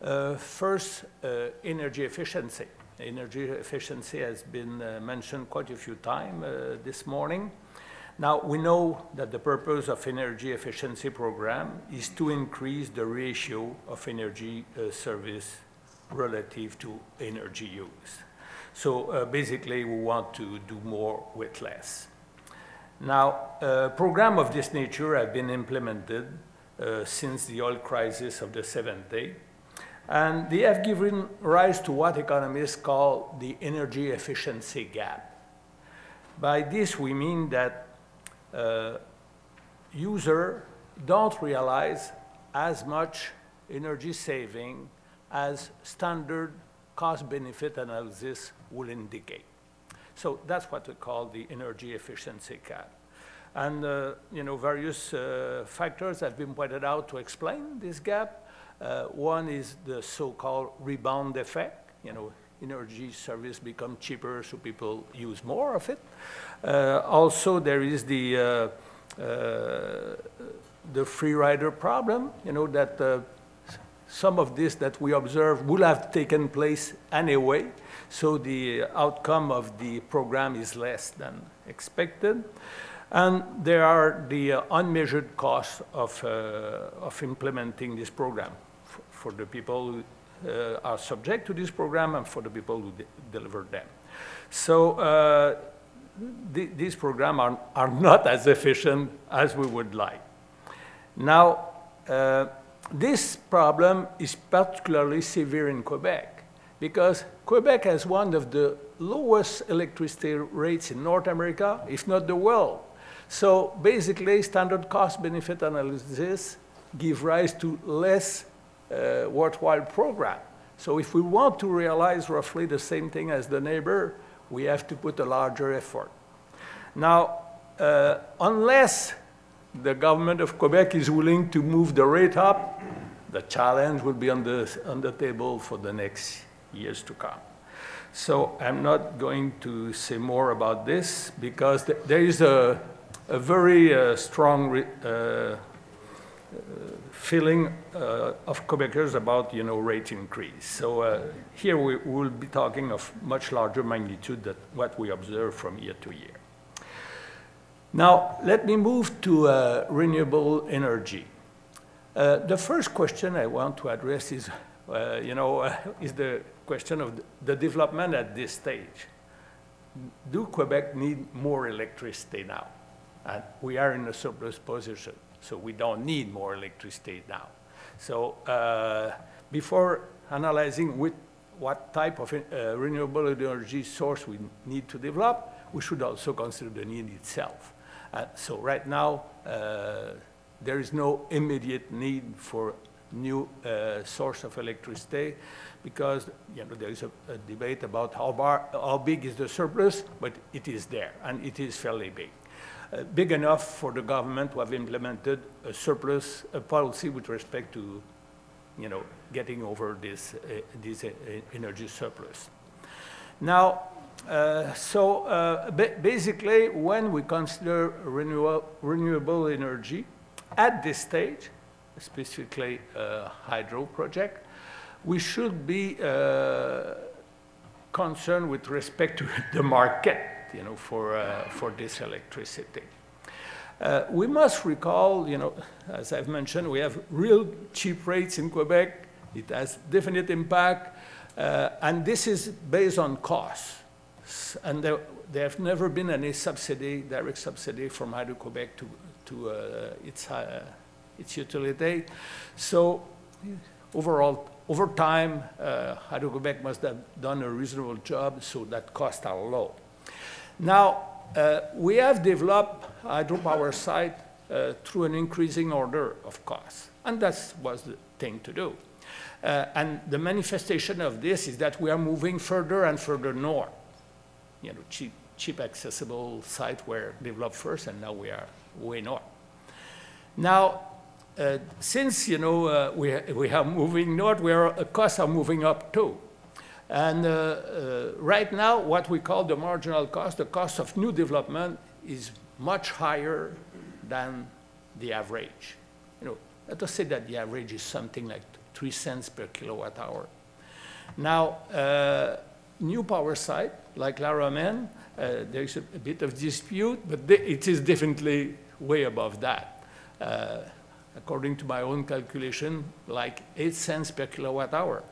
Uh, First, uh, energy efficiency. Energy efficiency has been uh, mentioned quite a few times uh, this morning. Now, we know that the purpose of energy efficiency program is to increase the ratio of energy uh, service relative to energy use. So basically, we want to do more with less. Now, a program of this nature have been implemented uh, since the oil crisis of the 70s, and they have given rise to what economists call the energy efficiency gap. By this, we mean that uh, users don't realize as much energy saving as standard cost-benefit analysis will indicate. So that's what we call the energy efficiency gap. And, uh, you know, various uh, factors have been pointed out to explain this gap. Uh, one is the so-called rebound effect. You know, energy service become cheaper, so people use more of it. Uh, also, there is the, uh, uh, the free rider problem, you know, that some of this that we observe will have taken place anyway, so the outcome of the program is less than expected. And there are the uh, unmeasured costs of, uh, of implementing this program f- for the people who uh, are subject to this program and for the people who de- deliver them. So uh, th- these programs are, are not as efficient as we would like. Now, uh, this problem is particularly severe in Quebec because Quebec has one of the lowest electricity rates in North America, if not the world. So basically, standard cost benefit analysis give rise to less uh, worthwhile program. So if we want to realize roughly the same thing as the neighbor, we have to put a larger effort. Now, uh, unless the government of Quebec is willing to move the rate up, the challenge will be on the, on the table for the next years to come. So I'm not going to say more about this because th- there is a, a very uh, strong re- uh, feeling uh, of Quebecers about, you know, rate increase. So uh, here we will be talking of much larger magnitude than what we observe from year to year. Now, let me move to uh, renewable energy. Uh, the first question I want to address is, uh, you know, uh, is the question of the development at this stage. Do Quebec need more electricity now? And we are in a surplus position, so we don't need more electricity now. So uh, before analyzing with what type of uh, renewable energy source we need to develop, we should also consider the need itself. Uh, so right now, uh, there is no immediate need for new uh, source of electricity because you know there is a, a debate about how, bar, how big is the surplus, but it is there and it is fairly big. Uh, big enough for the government to have implemented a surplus a policy with respect to you know getting over this uh, this uh, energy surplus. Now, uh, so uh, ba basically, when we consider renewable, renewable energy at this stage, specifically uh, hydro project, we should be uh, concerned with respect to the market, you know, for, uh, for this electricity. Uh, we must recall, you know, as I've mentioned, we have real cheap rates in Quebec. It has definite impact, uh, and this is based on costs. And there, there have never been any subsidy, direct subsidy from Hydro-Quebec to, to uh, its, uh, its utility. So overall, over time, uh, Hydro-Quebec must have done a reasonable job so that costs are low. Now, uh, we have developed hydropower site uh, through an increasing order of costs, and that was the thing to do. Uh, and the manifestation of this is that we are moving further and further north. You know, cheap, cheap accessible site were developed first, and now we are way north. Now, uh, since you know uh, we, we are moving north, uh, costs are moving up too. And uh, uh, right now, what we call the marginal cost, the cost of new development, is much higher than the average. You know, let us say that the average is something like three cents per kilowatt hour. Now, uh, new power site like La Romaine, there's a, a, bit of dispute, but it is definitely way above that according to my own calculation, like 8 cents per kilowatt hour.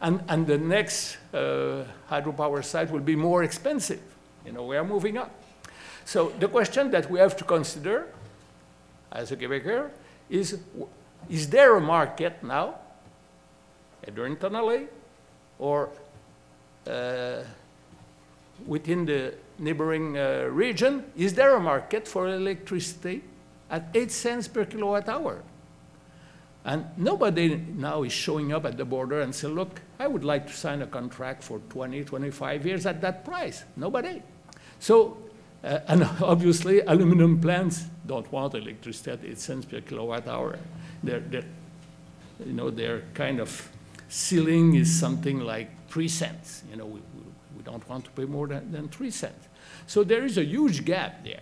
And, and the next uh, hydropower site will be more expensive. You know, we are moving up. So the question that we have to consider as a Quebecer is, is there a market now, either internally or uh, within the neighboring uh, region, is there a market for electricity at 8 cents per kilowatt hour. And nobody now is showing up at the border and say, look, I would like to sign a contract for 20, 25 years at that price. Nobody. So, uh, and obviously, aluminum plants don't want electricity at 8 cents per kilowatt hour. They're, they're, you know, their kind of ceiling is something like 3 cents. You know, we, we don't want to pay more than, than 3 cents. So there is a huge gap there.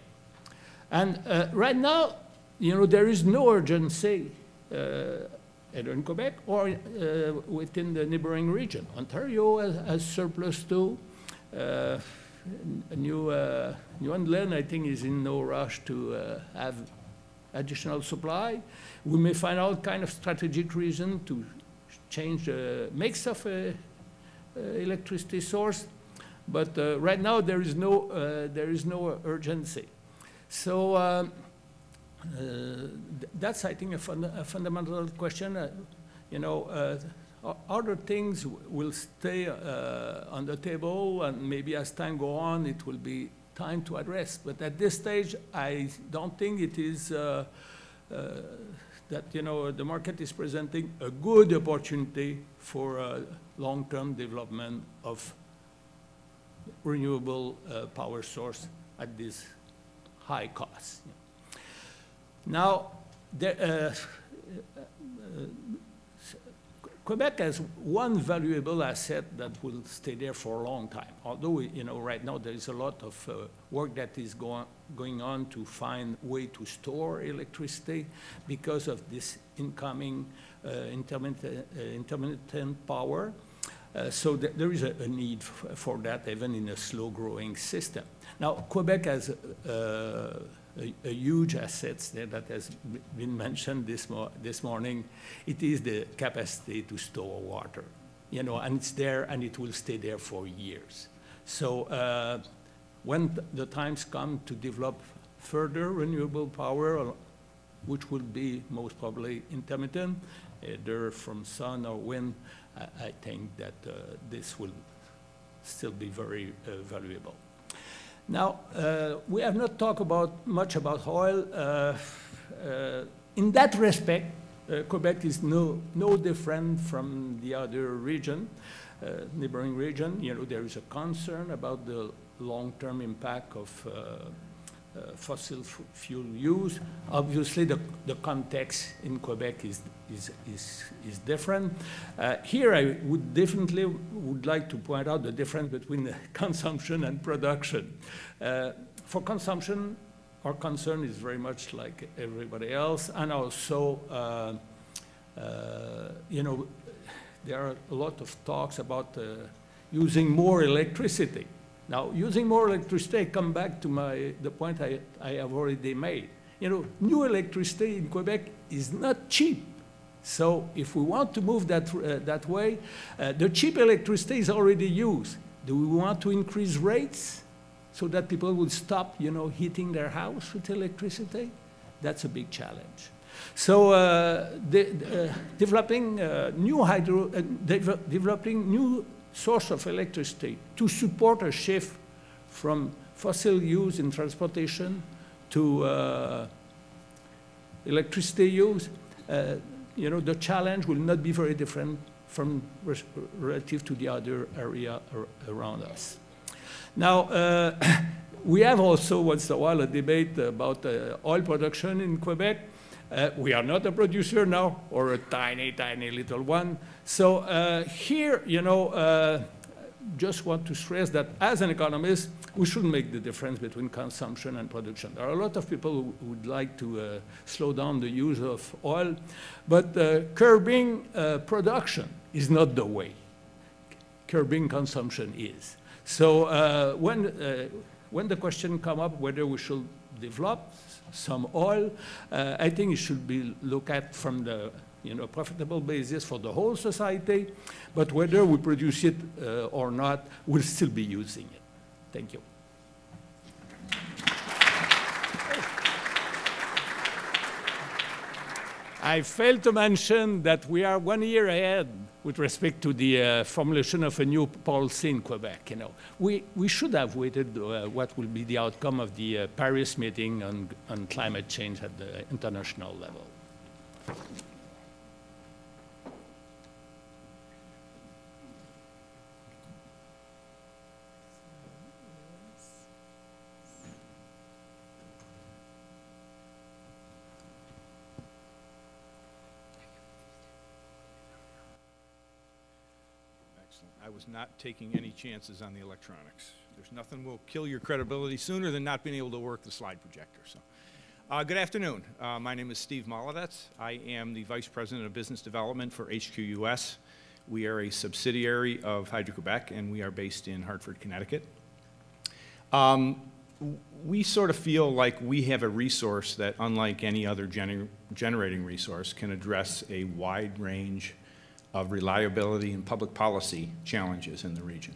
And uh, right now, you know, there is no urgency uh, either in Quebec or uh, within the neighboring region. Ontario has, has surplus too. Uh, New, uh, New England, I think, is in no rush to uh, have additional supply. We may find all kind of strategic reason to change the mix of uh, electricity source, but right now there is no there is no urgency. So um, uh, that's, I think, a, fun a fundamental question. Uh, you know, uh, other things will stay on the table, and maybe as time go on, it will be time to address. But at this stage, I don't think it is uh, uh, that you know the market is presenting a good opportunity for uh, long-term development of renewable power source at this high costs. Now, there, uh, uh, Quebec has one valuable asset that will stay there for a long time. Although, you know, right now there is a lot of uh, work that is go going on to find way to store electricity because of this incoming uh, intermittent, uh, intermittent power. Uh, so th there is a, a need for that even in a slow-growing system. Now, Quebec has uh, a, a, huge there that has been mentioned this, mo this morning. It is the capacity to store water, you know, and it's there and it will stay there for years. So uh, when th the times come to develop further renewable power, which will be most probably intermittent, either from sun or wind, I, I think that uh, this will still be very uh, valuable. Now, uh, we have not talked about much about oil. Uh, uh, in that respect, uh, Quebec is no, no different from the other region, uh, neighboring region. You know, there is a concern about the long-term impact of uh, fossil fuel use. Obviously, the, the context in Quebec is, is, is, is different. Uh, here, I would definitely would like to point out the difference between consumption and production. Uh, for consumption, our concern is very much like everybody else, and also, uh, uh, you know, there are a lot of talks about uh, using more electricity. Now, using more electricity, I come back to my, the point I, I have already made. You know, new electricity in Quebec is not cheap. So if we want to move that, uh, that way, uh, the cheap electricity is already used. Do we want to increase rates so that people will stop, you know, heating their house with electricity? That's a big challenge. So uh, de- uh, developing uh, new hydro, uh, dev- developing new source of electricity to support a shift from fossil use in transportation to uh, electricity use, uh, you know, the challenge will not be very different from relative to the other area ar- around us. Now, uh, we have also once in a while a debate about uh, oil production in Quebec. Uh, we are not a producer now, or a tiny, tiny little one. So uh, here, you know, uh, just want to stress that as an economist, we should make the difference between consumption and production. There are a lot of people who would like to uh, slow down the use of oil, but uh, curbing uh, production is not the way. Curbing consumption is. So when, when the question come up whether we should develop some oil, uh, I think it should be looked at from the you know, profitable basis for the whole society, but whether we produce it uh, or not, we'll still be using it. Thank you. I failed to mention that we are one year ahead with respect to the uh, formulation of a new policy in Quebec. You know, we, we should have waited uh, what will be the outcome of the uh, Paris meeting on, on climate change at the international level. Excellent. I was not taking any chances on the electronics. There's nothing will kill your credibility sooner than not being able to work the slide projector, so. Uh, good afternoon. Uh, my name is Steve Molodetz. I am the Vice President of Business Development for HQUS. We are a subsidiary of Hydro-Quebec, and we are based in Hartford, Connecticut. Um, we sort of feel like we have a resource that, unlike any other gener- generating resource, can address a wide range of reliability and public policy challenges in the region.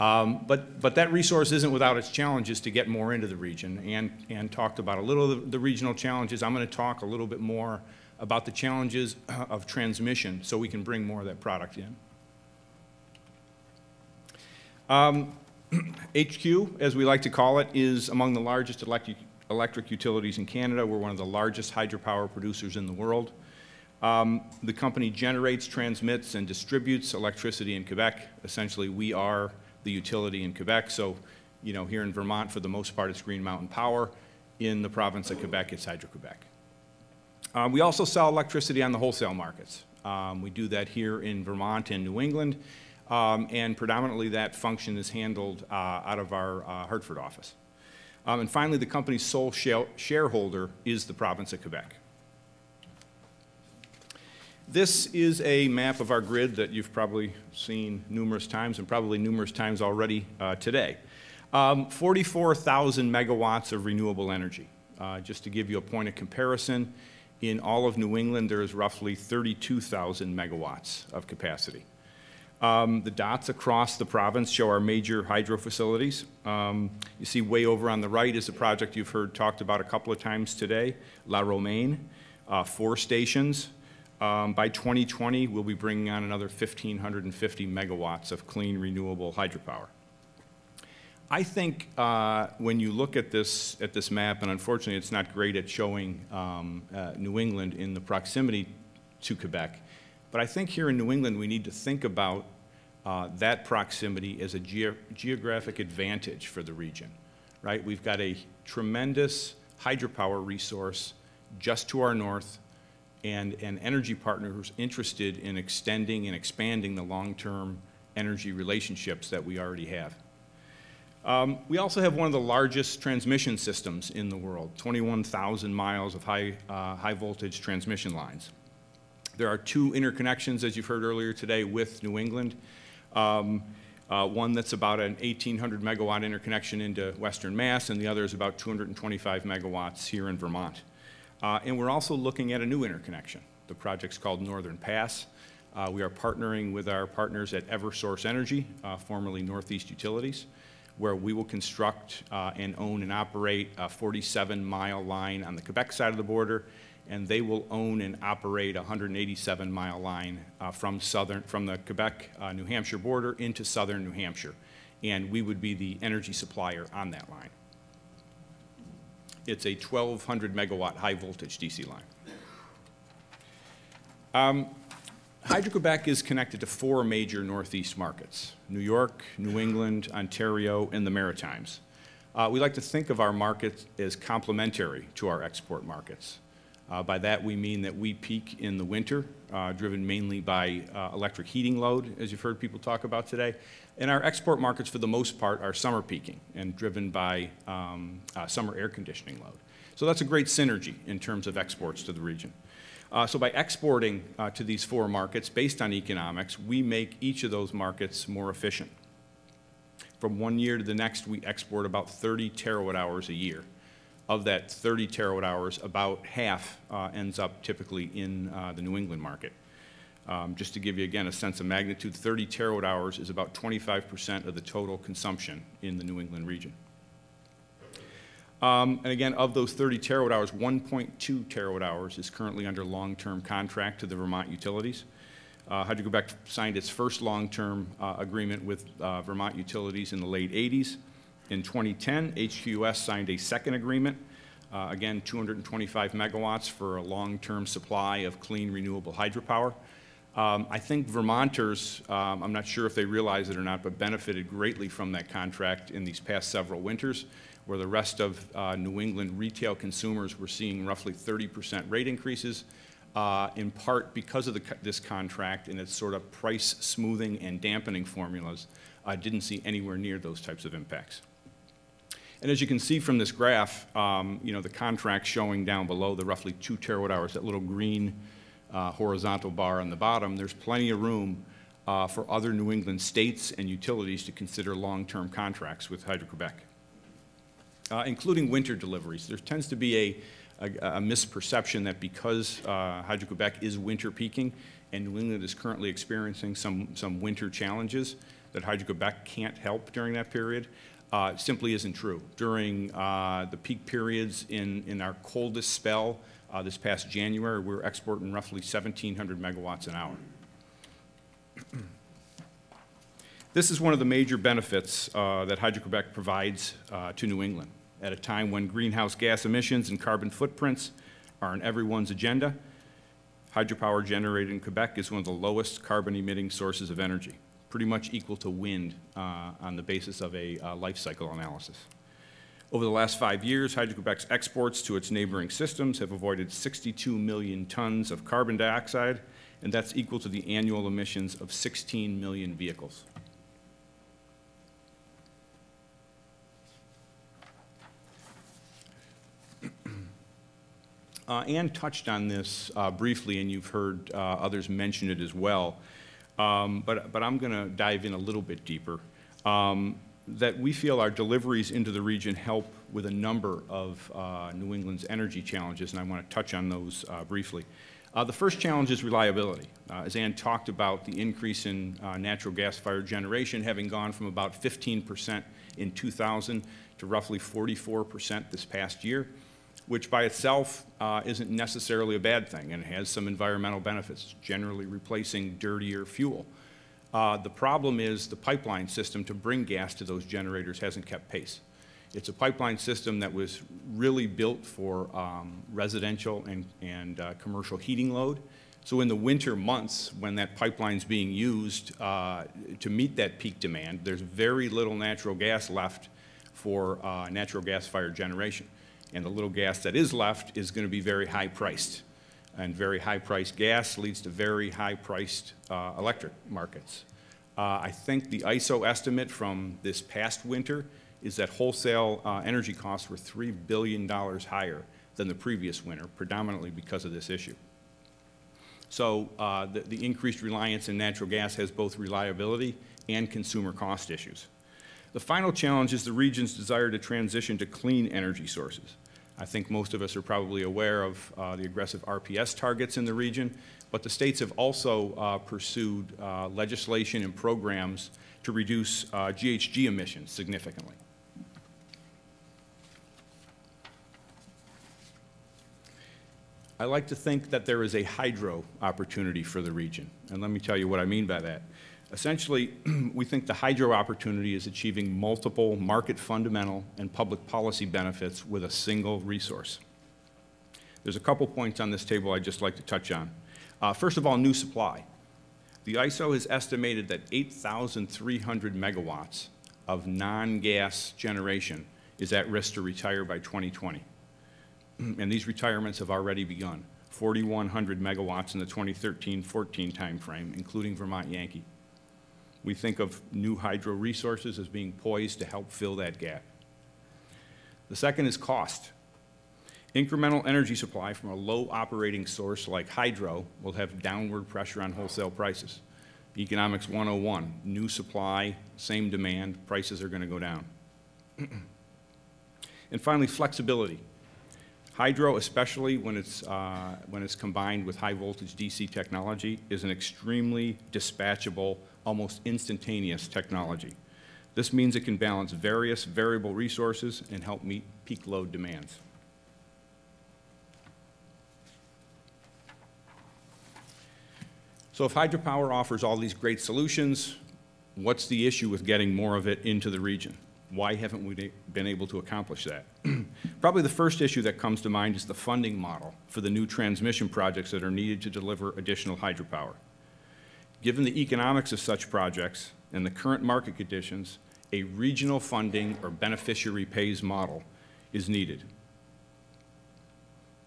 Um, But, but that resource isn't without its challenges to get more into the region. And, and talked about a little of the- the regional challenges. I'm going to talk a little bit more about the challenges of transmission so we can bring more of that product in. Um, HQ, as we like to call it, is among the largest electric, electric utilities in Canada. We're one of the largest hydropower producers in the world. Um, The company generates, transmits, and distributes electricity in Quebec. Essentially, we are the utility in Quebec. So, you know, here in Vermont, for the most part, it's Green Mountain Power. In the province of Quebec, it's Hydro-Quebec. Uh, We also sell electricity on the wholesale markets. Um, We do that here in Vermont and New England, um, and predominantly that function is handled uh, out of our uh, Hartford office. Um, And finally, the company's sole share- shareholder is the province of Quebec. This is a map of our grid that you've probably seen numerous times, and probably numerous times already uh, today. Um, 44,000 megawatts of renewable energy. Uh, Just to give you a point of comparison, in all of New England, there is roughly 32,000 megawatts of capacity. Um, The dots across the province show our major hydro facilities. Um, You see way over on the right is a project you've heard talked about a couple of times today, La Romaine, uh, four stations. Um, By 2020, we'll be bringing on another 1,550 megawatts of clean, renewable hydropower. I think uh, when you look at this, at this map, and unfortunately, it's not great at showing um, uh, New England in the proximity to Quebec, but I think here in New England, we need to think about uh, that proximity as a geo- geographic advantage for the region, right? We've got a tremendous hydropower resource just to our north, and, and energy partners interested in extending and expanding the long-term energy relationships that we already have. Um, We also have one of the largest transmission systems in the world, 21,000 miles of high, uh, high-voltage transmission lines. There are two interconnections, as you've heard earlier today, with New England. Um, uh, One that's about an 1,800 megawatt interconnection into Western Mass, and the other is about 225 megawatts here in Vermont. Uh, And we're also looking at a new interconnection. The project's called Northern Pass. Uh, We are partnering with our partners at Eversource Energy, uh, formerly Northeast Utilities. where we will construct uh, and own and operate a 47-mile line on the Quebec side of the border, and they will own and operate a 187-mile line uh, from southern, from the Quebec, uh, New Hampshire border into southern New Hampshire. And we would be the energy supplier on that line. It's a 1,200 megawatt high voltage DC line. Um, Hydro-Quebec is connected to four major Northeast markets, New York, New England, Ontario, and the Maritimes. Uh, we like to think of our markets as complementary to our export markets. Uh, by that, we mean that we peak in the winter, uh, driven mainly by uh, electric heating load, as you've heard people talk about today. And our export markets, for the most part, are summer peaking and driven by um, uh, summer air conditioning load. So that's a great synergy in terms of exports to the region. Uh, so by exporting uh, to these four markets based on economics, we make each of those markets more efficient. From one year to the next, we export about 30 terawatt hours a year. Of that 30 terawatt hours, about half uh, ends up typically in uh, the New England market. Um, just to give you again a sense of magnitude, 30 terawatt hours is about 25% of the total consumption in the New England region. Um, and again, of those 30 terawatt hours, 1.2 terawatt hours is currently under long-term contract to the Vermont utilities. Uh, Hydro-Quebec signed its first long-term uh, agreement with uh, Vermont utilities in the late 80s. In 2010, HQS signed a second agreement, uh, again, 225 megawatts for a long-term supply of clean renewable hydropower. Um, I think Vermonters, um, I'm not sure if they realize it or not, but benefited greatly from that contract in these past several winters where the rest of uh, New England retail consumers were seeing roughly 30% rate increases, uh, in part because of the, this contract and its sort of price smoothing and dampening formulas, I didn't see anywhere near those types of impacts. And as you can see from this graph, um, you know, the contract showing down below the roughly two terawatt hours, that little green uh, horizontal bar on the bottom, there's plenty of room uh, for other New England states and utilities to consider long-term contracts with Hydro-Quebec uh, including winter deliveries. There tends to be a, a, a misperception that because uh, Hydro-Quebec is winter peaking and New England is currently experiencing some, some winter challenges, that Hydro-Quebec can't help during that period. Uh, simply isn't true. During uh, the peak periods in, in our coldest spell uh, this past January, we we're exporting roughly 1,700 megawatts an hour. This is one of the major benefits uh, that Hydro-Quebec provides uh, to New England. At a time when greenhouse gas emissions and carbon footprints are on everyone's agenda, hydropower generated in Quebec is one of the lowest carbon emitting sources of energy, pretty much equal to wind uh, on the basis of a uh, life cycle analysis. Over the last five years, Hydro-Quebec's exports to its neighboring systems have avoided 62 million tons of carbon dioxide, and that's equal to the annual emissions of 16 million vehicles. Uh, Anne touched on this uh, briefly, and you've heard uh, others mention it as well. Um, but, but I'm going to dive in a little bit deeper. Um, that we feel our deliveries into the region help with a number of uh, New England's energy challenges, and I want to touch on those uh, briefly. Uh, the first challenge is reliability. as Anne talked about, the increase in natural gas-fired generation having gone from about 15% in 2000 to roughly 44% this past year which by itself uh, isn't necessarily a bad thing and has some environmental benefits, generally replacing dirtier fuel. Uh, the problem is the pipeline system to bring gas to those generators hasn't kept pace. It's a pipeline system that was really built for um, residential and, and uh, commercial heating load. So in the winter months, when that pipeline's being used uh, to meet that peak demand, there's very little natural gas left for uh, natural gas-fired generation and the little gas that is left is going to be very high priced. And very high priced gas leads to very high priced uh, electric markets. Uh, I think the ISO estimate from this past winter is that wholesale uh, energy costs were $3 billion higher than the previous winter, predominantly because of this issue. So uh, the, the increased reliance in natural gas has both reliability and consumer cost issues. The final challenge is the region's desire to transition to clean energy sources. I think most of us are probably aware of uh, the aggressive RPS targets in the region, but the states have also uh, pursued uh, legislation and programs to reduce uh, GHG emissions significantly. I like to think that there is a hydro opportunity for the region, and let me tell you what I mean by that. Essentially, we think the hydro opportunity is achieving multiple market fundamental and public policy benefits with a single resource. There's a couple points on this table I'd just like to touch on. Uh, first of all, new supply. The ISO has estimated that 8,300 megawatts of non-gas generation is at risk to retire by 2020. And these retirements have already begun. 4,100 megawatts in the 2013-14 timeframe, including Vermont Yankee. We think of new hydro resources as being poised to help fill that gap. The second is cost. Incremental energy supply from a low operating source like hydro will have downward pressure on wholesale prices. Economics 101, new supply, same demand, prices are going to go down. and finally, flexibility. Hydro, especially when it's, uh, when it's combined with high voltage DC technology, is an extremely dispatchable, almost instantaneous technology. This means it can balance various variable resources and help meet peak load demands. So if hydropower offers all these great solutions, what's the issue with getting more of it into the region? Why haven't we been able to accomplish that? Probably the first issue that comes to mind is the funding model for the new transmission projects that are needed to deliver additional hydropower. Given the economics of such projects and the current market conditions, a regional funding or beneficiary pays model is needed.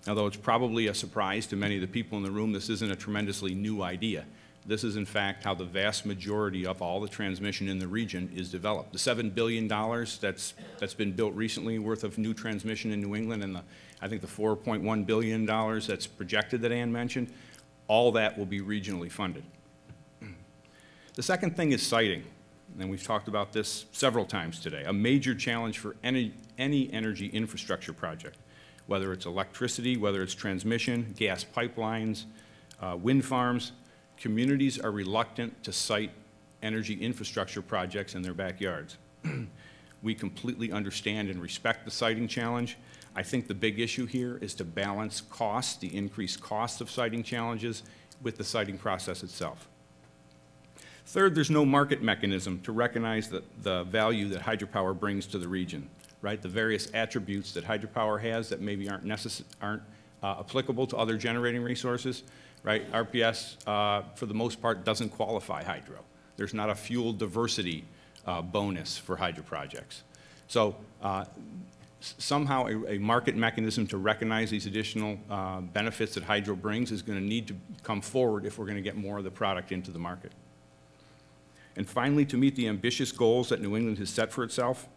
Although it's probably a surprise to many of the people in the room, this isn't a tremendously new idea. This is, in fact, how the vast majority of all the transmission in the region is developed. The $7 billion that's, that's been built recently worth of new transmission in New England and the, I think the $4.1 billion that's projected that Anne mentioned, all that will be regionally funded. The second thing is siting, and we've talked about this several times today, a major challenge for any, any energy infrastructure project whether it's electricity, whether it's transmission, gas pipelines, uh, wind farms, communities are reluctant to site energy infrastructure projects in their backyards. we completely understand and respect the siting challenge. I think the big issue here is to balance costs, the increased costs of siting challenges, with the siting process itself. Third, there's no market mechanism to recognize the, the value that hydropower brings to the region right? The various attributes that hydropower has that maybe aren't, necess- aren't uh, applicable to other generating resources, right? RPS, uh, for the most part, doesn't qualify hydro. There's not a fuel diversity uh, bonus for hydro projects. So uh, somehow a, a, market mechanism to recognize these additional uh, benefits that hydro brings is going to need to come forward if we're going to get more of the product into the market. And finally, to meet the ambitious goals that New England has set for itself,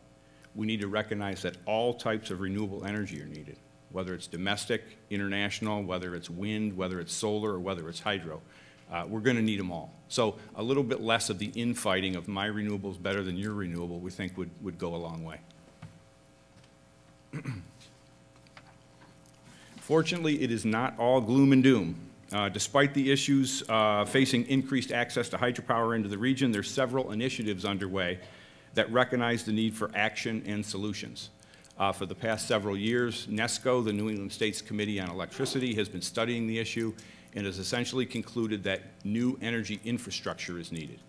we need to recognize that all types of renewable energy are needed, whether it's domestic, international, whether it's wind, whether it's solar, or whether it's hydro. Uh, we're going to need them all. So a little bit less of the infighting of my renewable is better than your renewable, we think would, would go a long way. Fortunately, it is not all gloom and doom. Uh, despite the issues uh, facing increased access to hydropower into the region, there's several initiatives underway that recognize the need for action and solutions. Uh, for the past several years, NESCOE, the New England States Committee on Electricity, has been studying the issue and has essentially concluded that new energy infrastructure is needed.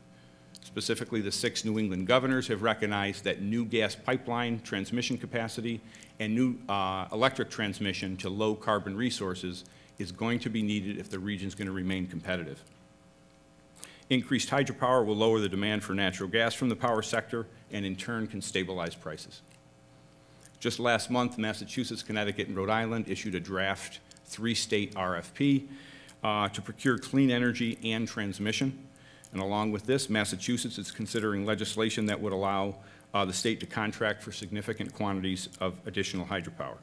Specifically, the six New England governors have recognized that new gas pipeline transmission capacity and new uh, electric transmission to low carbon resources is going to be needed if the region is going to remain competitive. Increased hydropower will lower the demand for natural gas from the power sector and in turn can stabilize prices. Just last month, Massachusetts, Connecticut, and Rhode Island issued a draft three-state RFP uh, to procure clean energy and transmission. And along with this, Massachusetts is considering legislation that would allow uh, the state to contract for significant quantities of additional hydropower.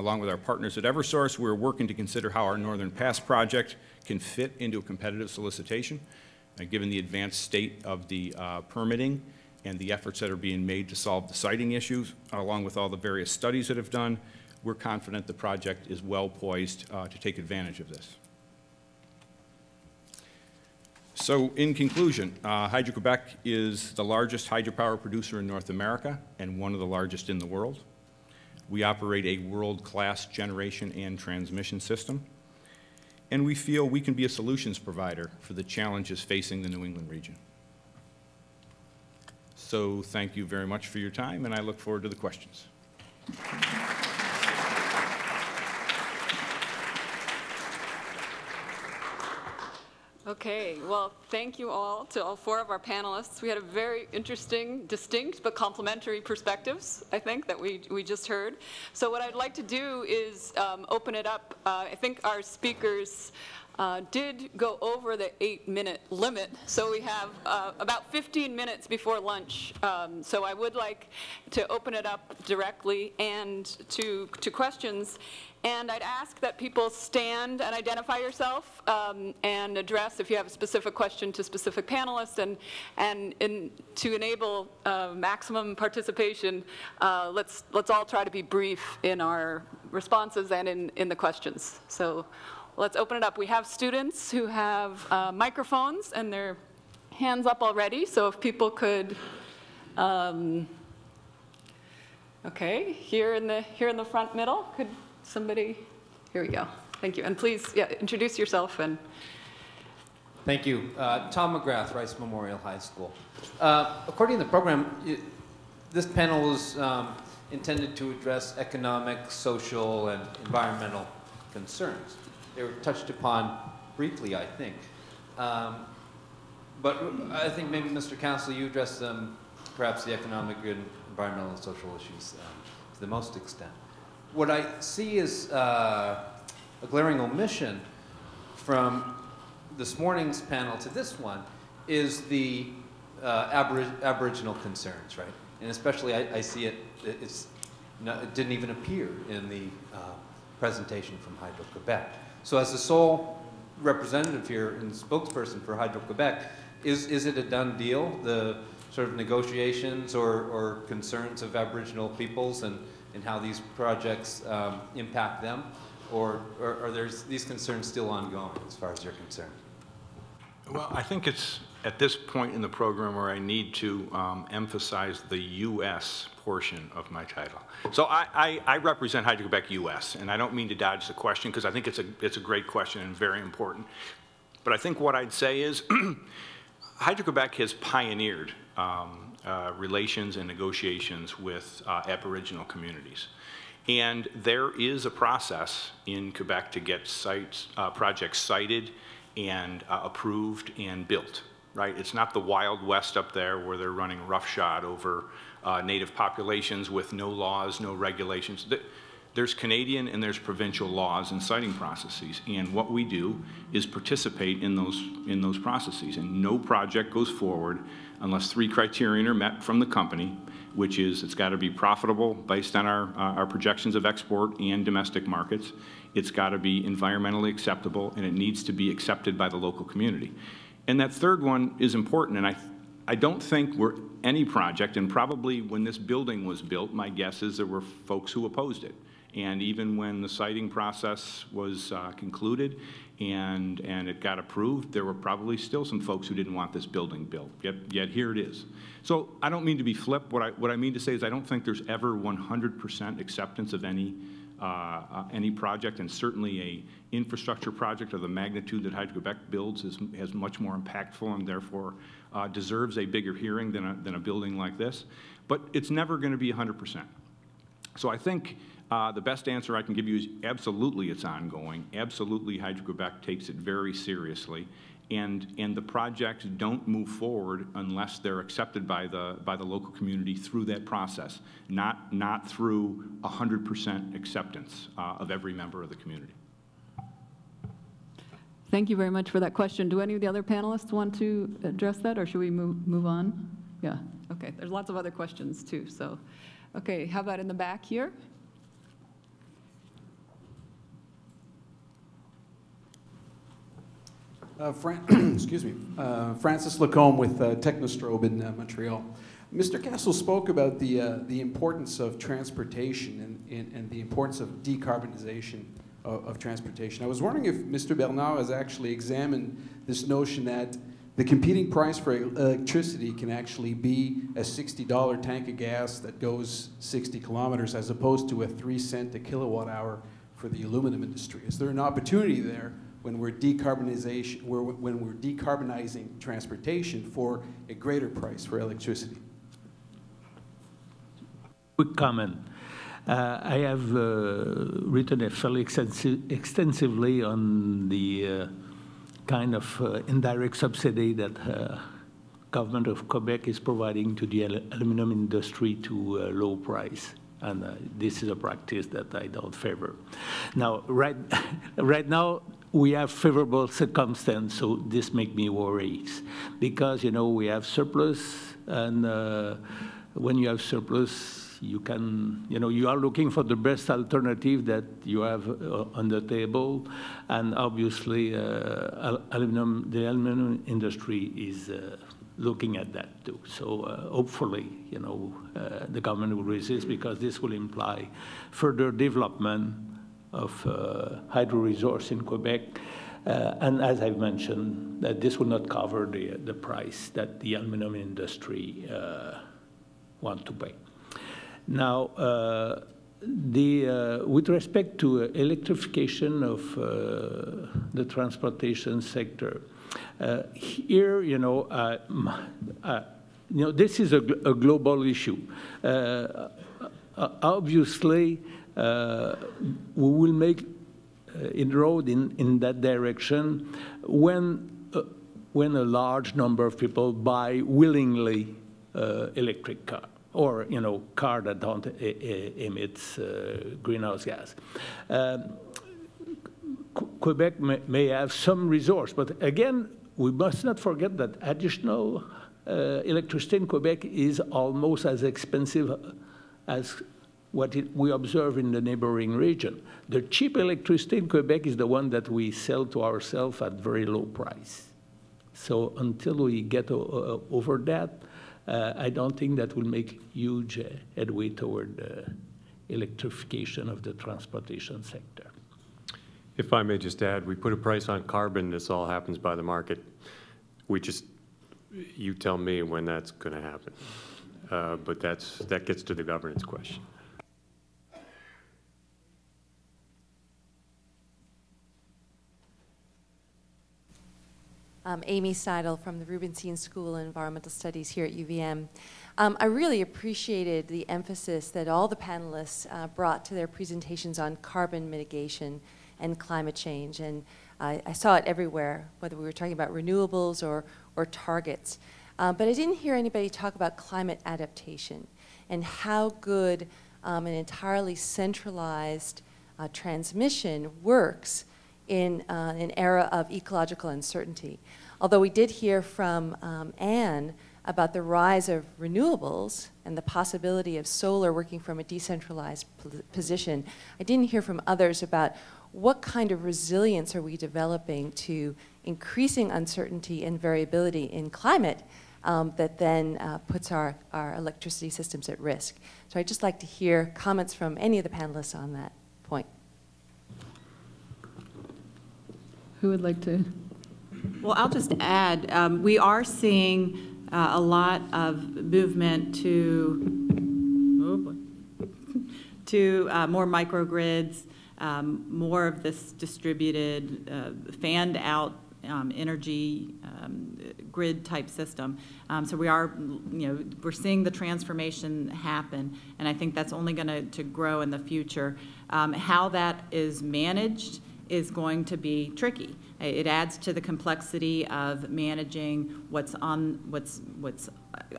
Along with our partners at Eversource, we're working to consider how our Northern Pass project can fit into a competitive solicitation, uh, given the advanced state of the uh, permitting and the efforts that are being made to solve the siting issues, along with all the various studies that have done. we're confident the project is well poised uh, to take advantage of this. So in conclusion, uh, Hydro-Quebec is the largest hydropower producer in North America and one of the largest in the world. We operate a world-class generation and transmission system. And we feel we can be a solutions provider for the challenges facing the New England region. So thank you very much for your time, and I look forward to the questions. Okay, well, thank you all to all four of our panelists. We had a very interesting, distinct, but complementary perspectives, I think, that we, we just heard. So what I'd like to do is um, open it up. Uh, I think our speakers uh, did go over the eight-minute limit, so we have uh, about 15 minutes before lunch. Um, So I would like to open it up directly and to, to questions. And I'd ask that people stand and identify yourself um, and address if you have a specific question to specific panelists. And, and in, to enable uh, maximum participation, uh, let's, let's all try to be brief in our responses and in, in the questions. So let's open it up. We have students who have uh, microphones and their hands up already. So if people could, um, okay, here in the here in the front middle, could somebody? Here we go. Thank you. And please, yeah, introduce yourself and. Thank you. Uh, Tom McGrath, Rice Memorial High School. Uh, according to the program, this panel is um, intended to address economic, social, and environmental concerns. They were touched upon briefly, I think. Um, but I think maybe, Mr. Kassel, you addressed them, perhaps the economic and environmental and social issues um, to the most extent. What I see is uh, a glaring omission from this morning's panel to this one is the uh, abori Aboriginal concerns, right? And especially, I, I see it, not, it didn't even appear in the uh, presentation from Hydro-Quebec. So as the sole representative here and spokesperson for Hydro-Quebec, is, is it a done deal, the sort of negotiations or, or concerns of Aboriginal peoples and, and how these projects um, impact them? Or, or are there these concerns still ongoing as far as you're concerned? Well, I think it's at this point in the program where I need to um, emphasize the U.S. portion of my title. So I, I, I represent U.S., and I don't mean to dodge the question because I think it's a, it's a great question and very important. But I think what I'd say is Hydro-Quebec has pioneered um, uh, relations and negotiations with uh, Aboriginal communities. And there is a process in Quebec to get sites, uh, projects sited and uh, approved and built, right? It's not the Wild West up there where they're running roughshod over uh, native populations with no laws, no regulations. There's Canadian and there's provincial laws and siting processes. And what we do is participate in those, in those processes. And no project goes forward unless three criterion are met from the company, which is it's got to be profitable based on our, uh, our projections of export and domestic markets. It's got to be environmentally acceptable, and it needs to be accepted by the local community. And that third one is important, and I, I don't think we're any project, and probably when this building was built, my guess is there were folks who opposed it. And even when the siting process was uh, concluded and, and it got approved, there were probably still some folks who didn't want this building built, yet, yet here it is. So I don't mean to be flip. What I, what I mean to say is I don't think there's ever 100% acceptance of any, uh, uh, any project, and certainly a infrastructure project of the magnitude that Hydro-Quebec builds is, is much more impactful and therefore uh, deserves a bigger hearing than a, than a building like this. But it's never going to be 100%. So I think uh, the best answer I can give you is absolutely it's ongoing. Absolutely Hydro-Quebec takes it very seriously. And, and the projects don't move forward unless they're accepted by the, by the local community through that process, not, not through 100% acceptance uh, of every member of the community. Thank you very much for that question. Do any of the other panelists want to address that, or should we move, move on? Yeah, okay. There's lots of other questions, too, so. Okay, how about in the back here? Uh, Fran- excuse me, uh, Francis Lacombe with uh, Technostrobe in uh, Montreal. Mr. Kassel spoke about the, uh, the importance of transportation and, and, and the importance of decarbonization of, of transportation. I was wondering if Mr. Bernard has actually examined this notion that the competing price for electricity can actually be a $60 tank of gas that goes 60 kilometers as opposed to a 3 cent a kilowatt hour for the aluminum industry. Is there an opportunity there when we're decarbonization, when we're decarbonizing transportation for a greater price for electricity? Quick comment. Uh, I have uh, written fairly extensive, extensively on the uh, kind of uh, indirect subsidy that uh, government of Quebec is providing to the al aluminum industry to uh, low price. And this is a practice that I don't favor. Now, right, right now, we have favorable circumstance, so this makes me worried. Because, you know, we have surplus, and when you have surplus, you can, you know, you are looking for the best alternative that you have uh, on the table, and obviously, uh, aluminum, the aluminum industry is uh, looking at that too. So uh, hopefully, you know, uh, the government will resist because this will imply further development of uh, hydro resource in Quebec. and as I've mentioned, that this will not cover the, the price that the aluminum industry want to pay. Now, uh, the, uh, with respect to uh, electrification of uh, the transportation sector, uh, here, you know, uh, you know, this is a, a global issue. obviously, we will make inroad in, in that direction when, when a large number of people buy willingly electric cars or you know, car that don't emit uh, greenhouse gas. Um, Quebec may, may, have some resource, but again, we must not forget that additional uh, electricity in Quebec is almost as expensive as what it, we observe in the neighboring region. The cheap electricity in Quebec is the one that we sell to ourselves at very low price. So until we get over that, I don't think that will make huge uh, headway toward uh, electrification of the transportation sector. If I may just add, we put a price on carbon, this all happens by the market. We just, you tell me when that's going to happen. Uh, but that's, that gets to the governance question. Um, Amy Seidl from the Rubenstein School of Environmental Studies here at UVM. Um, I really appreciated the emphasis that all the panelists uh, brought to their presentations on carbon mitigation and climate change. And I, I saw it everywhere, whether we were talking about renewables or, or targets. Uh, but I didn't hear anybody talk about climate adaptation and how good um, an entirely centralized uh, transmission works in uh, an era of ecological uncertainty. Although we did hear from um, Anne about the rise of renewables and the possibility of solar working from a decentralized position, I didn't hear from others about what kind of resilience are we developing to increasing uncertainty and variability in climate um, that then uh, puts our, our electricity systems at risk. So I'd just like to hear comments from any of the panelists on that point. Who would like to? Well, I'll just add, um, we are seeing uh, a lot of movement to, oh to uh, more microgrids, um, more of this distributed, uh, fanned out um, energy um, grid type system. Um, so we are, you know, we're seeing the transformation happen, and I think that's only going to grow in the future. Um, how that is managed is going to be tricky. It adds to the complexity of managing what's on what's what's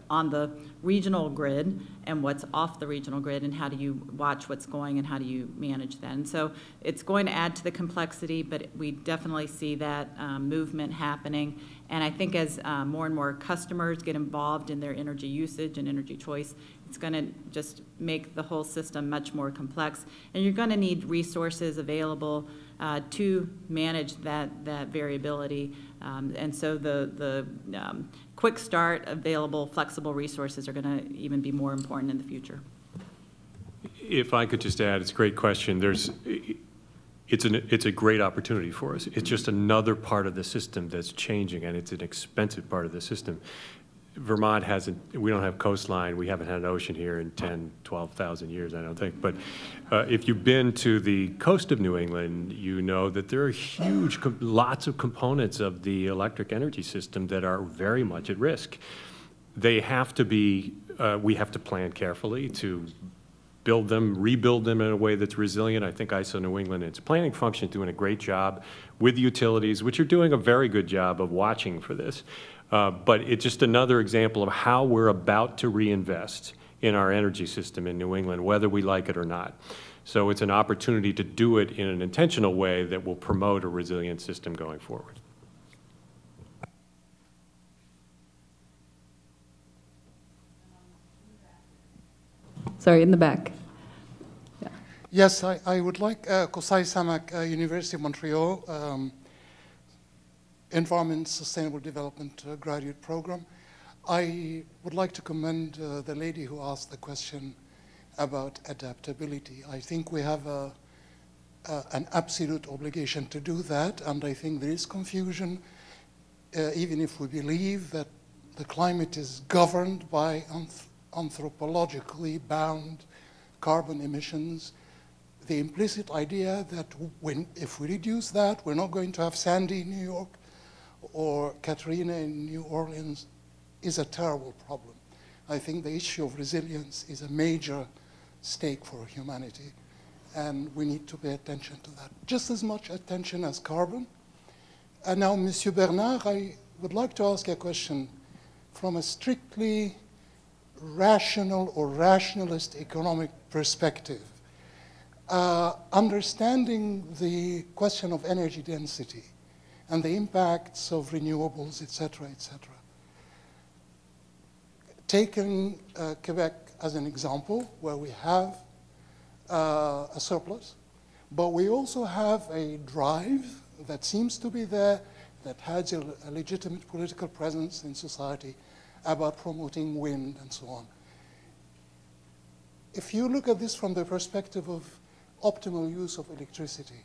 on the regional grid and what's off the regional grid, and how do you watch what's going and how do you manage that. And so it's going to add to the complexity, but we definitely see that um, movement happening. And I think as uh, more and more customers get involved in their energy usage and energy choice, it's going to just make the whole system much more complex. And you're going to need resources available uh, to manage that, that variability. Um, and so the, the um, quick start, available, flexible resources are going to even be more important in the future. If I could just add, it's a great question. There's, it's an, it's a great opportunity for us. It's just another part of the system that's changing, and it's an expensive part of the system. Vermont hasn't, we don't have coastline, we haven't had an ocean here in 10, 12,000 years, I don't think. But uh, if you've been to the coast of New England, you know that there are huge, lots of components of the electric energy system that are very much at risk. They have to be, uh, we have to plan carefully to build them, rebuild them in a way that's resilient. I think ISO New England, its planning function, is doing a great job with utilities, which are doing a very good job of watching for this. Uh, But it's just another example of how we're about to reinvest in our energy system in New England, whether we like it or not. So it's an opportunity to do it in an intentional way that will promote a resilient system going forward. Sorry, in the back. Yes, I, I would like uh, Kosai Samak, uh, University of Montreal, um, Environment Sustainable Development uh, graduate program. I would like to commend uh, the lady who asked the question about adaptability. I think we have a, a, an absolute obligation to do that, and I think there is confusion, uh, even if we believe that the climate is governed by anth- anthropologically bound carbon emissions the implicit idea that when, if we reduce that, we're not going to have Sandy in New York or Katrina in New Orleans is a terrible problem. I think the issue of resilience is a major stake for humanity, and we need to pay attention to that. Just as much attention as carbon. And now, Monsieur Bernard, I would like to ask a question from a strictly rational or rationalist economic perspective. Uh, understanding the question of energy density and the impacts of renewables, et cetera, et cetera. Taking uh, Quebec as an example, where we have uh, a surplus, but we also have a drive that seems to be there, that has a, a legitimate political presence in society about promoting wind and so on. If you look at this from the perspective of optimal use of electricity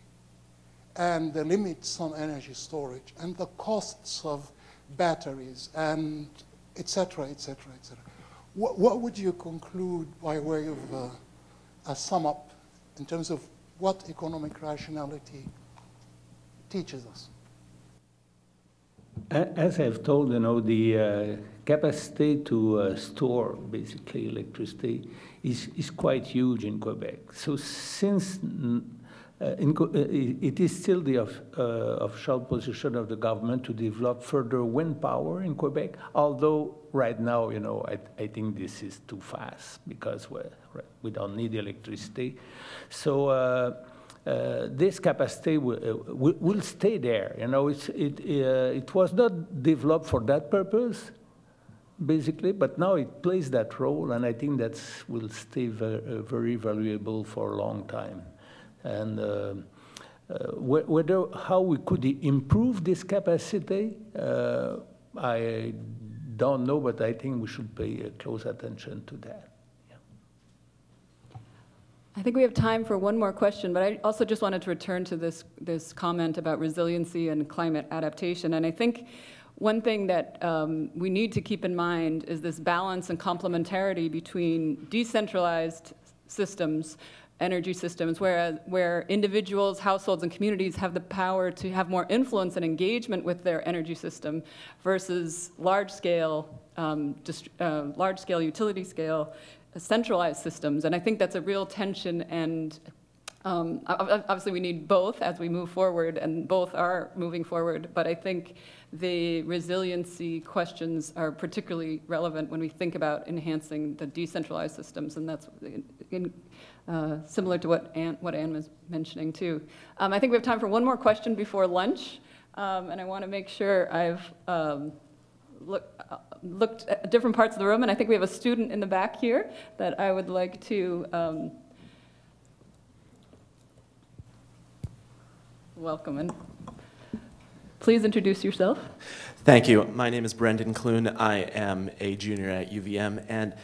and the limits on energy storage and the costs of batteries and et cetera, et cetera, et cetera. What, what would you conclude by way of uh, a sum up in terms of what economic rationality teaches us? As I've told, you know, the uh, capacity to uh, store basically electricity is, is quite huge in Quebec. So since in, uh, it is still the uh, official position of the government to develop further wind power in Quebec, although right now, you know, I, I think this is too fast because we don't need electricity. So uh, uh, this capacity will, uh, will, stay there. You know, it, it was not developed for that purpose, basically, but now it plays that role, and I think that will stay very, very valuable for a long time. And uh, uh, whether how we could improve this capacity, uh, I don't know, but I think we should pay close attention to that. I think we have time for one more question, but I also just wanted to return to this, this comment about resiliency and climate adaptation. And I think one thing that um, we need to keep in mind is this balance and complementarity between decentralized systems, energy systems, where, where individuals, households, and communities have the power to have more influence and engagement with their energy system versus large-scale, um, uh, large-scale utility scale centralized systems. And I think that's a real tension and um, obviously, we need both as we move forward, and both are moving forward. But I think the resiliency questions are particularly relevant when we think about enhancing the decentralized systems, and that's in, uh, similar to what Anne, what Anne was mentioning too. Um, I think we have time for one more question before lunch, um, and I want to make sure I've um, look, uh, looked at different parts of the room, and I think we have a student in the back here that I would like to. Um, welcome and Please introduce yourself. Thank you. My name is Brendan Clune. I am a junior at UVM, and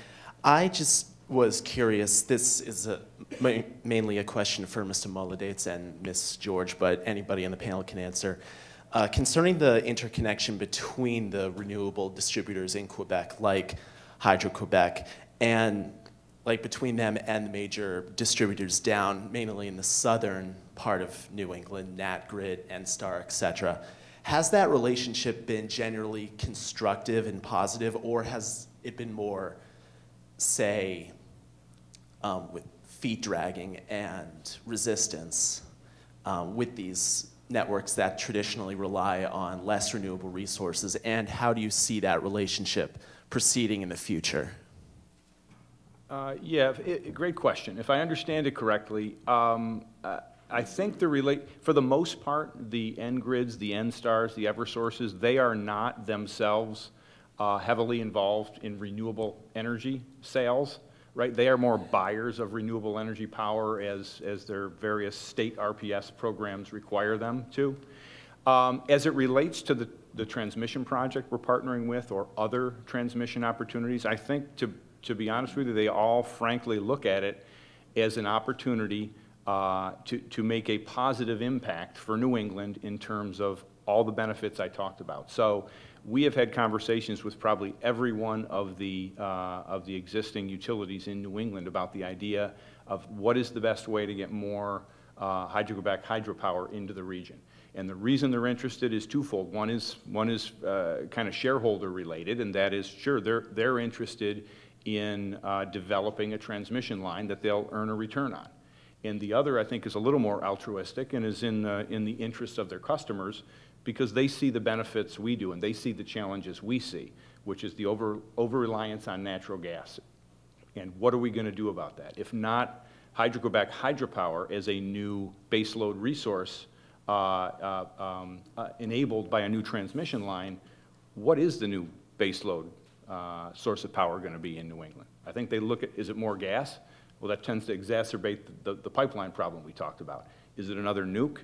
I just was curious. This is a, ma- mainly a question for Mr. Molodetz and Ms. George, but anybody on the panel can answer. Uh, concerning the interconnection between the renewable distributors in Quebec, like Hydro-Quebec, and like between them and the major distributors down, mainly in the southern part of New England, NatGrid, NSTAR, et cetera. Has that relationship been generally constructive and positive, or has it been more, say, um, with feet dragging and resistance um, with these networks that traditionally rely on less renewable resources? And how do you see that relationship proceeding in the future? Uh, Yeah, i- i- great question. If I understand it correctly, um, uh, I think the relate, for the most part, the N-Grids, the N-Stars, the Eversources, they are not themselves uh, heavily involved in renewable energy sales, right? They are more buyers of renewable energy power as, as their various state RPS programs require them to. Um, As it relates to the, the transmission project we're partnering with or other transmission opportunities, I think, to, to be honest with you, they all frankly look at it as an opportunity uh, to, to make a positive impact for New England in terms of all the benefits I talked about. So we have had conversations with probably every one of the, uh, of the existing utilities in New England about the idea of what is the best way to get more uh, Hydro-Quebec hydropower into the region. And the reason they're interested is twofold. One is, one is uh, kind of shareholder related, and that is, sure, they're, they're interested in uh, developing a transmission line that they'll earn a return on. And the other, I think, is a little more altruistic and is in the, in the interest of their customers because they see the benefits we do and they see the challenges we see, which is the over, over-reliance on natural gas. And what are we going to do about that? If not Hydro-Quebec hydropower as a new baseload resource uh, uh, um, uh, enabled by a new transmission line, what is the new baseload uh, source of power going to be in New England? I think they look at, is it more gas? Well, that tends to exacerbate the, the pipeline problem we talked about. Is it another nuke?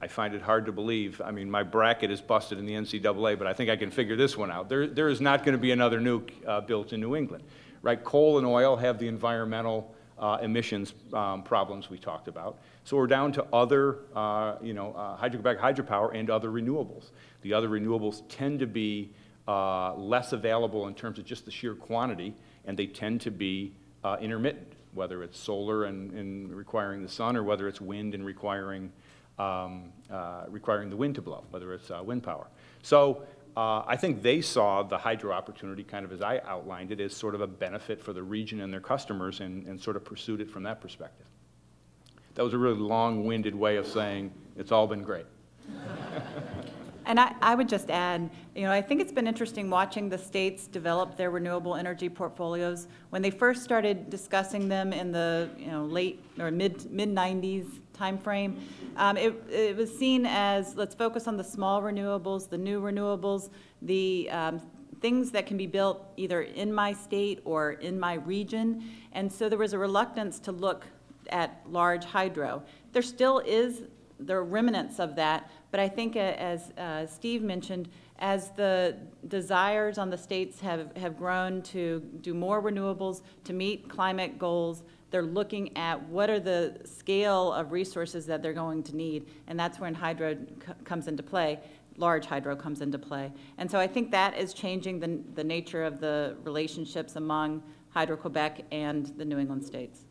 I find it hard to believe. I mean, my bracket is busted in the NCAA, but I think I can figure this one out. There, there is not going to be another nuke uh, built in New England, right? Coal and oil have the environmental uh, emissions um, problems we talked about. So we're down to other, uh, you know, uh, Hydro-Quebec hydropower and other renewables. The other renewables tend to be uh, less available in terms of just the sheer quantity, and they tend to be uh, intermittent, whether it's solar and, and requiring the sun or whether it's wind and requiring um, uh, requiring the wind to blow, whether it's uh, wind power. So uh, I think they saw the hydro opportunity, kind of as I outlined it, as sort of a benefit for the region and their customers and, and sort of pursued it from that perspective. That was a really long-winded way of saying it's all been great. And I, I would just add, you know, I think it's been interesting watching the states develop their renewable energy portfolios. When they first started discussing them in the, you know, late or mid, mid-90s timeframe, um, it, it was seen as, let's focus on the small renewables, the new renewables, the um, things that can be built either in my state or in my region. And so there was a reluctance to look at large hydro. There still is, there are remnants of that, but I think uh, as uh, Steve mentioned, as the desires on the states have, have grown to do more renewables, to meet climate goals, they're looking at what are the scale of resources that they're going to need, and that's when hydro comes into play, large hydro comes into play. And so I think that is changing the, the nature of the relationships among Hydro-Quebec and the New England states.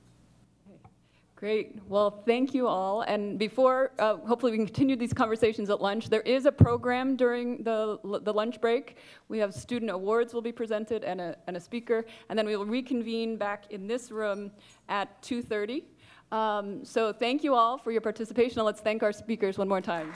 Great. Well, thank you all. And before, uh, hopefully, we can continue these conversations at lunch. There is a program during the, the lunch break. We have student awards will be presented and a, and a speaker, and then we will reconvene back in this room at 2:30. Um, so thank you all for your participation. And let's thank our speakers one more time.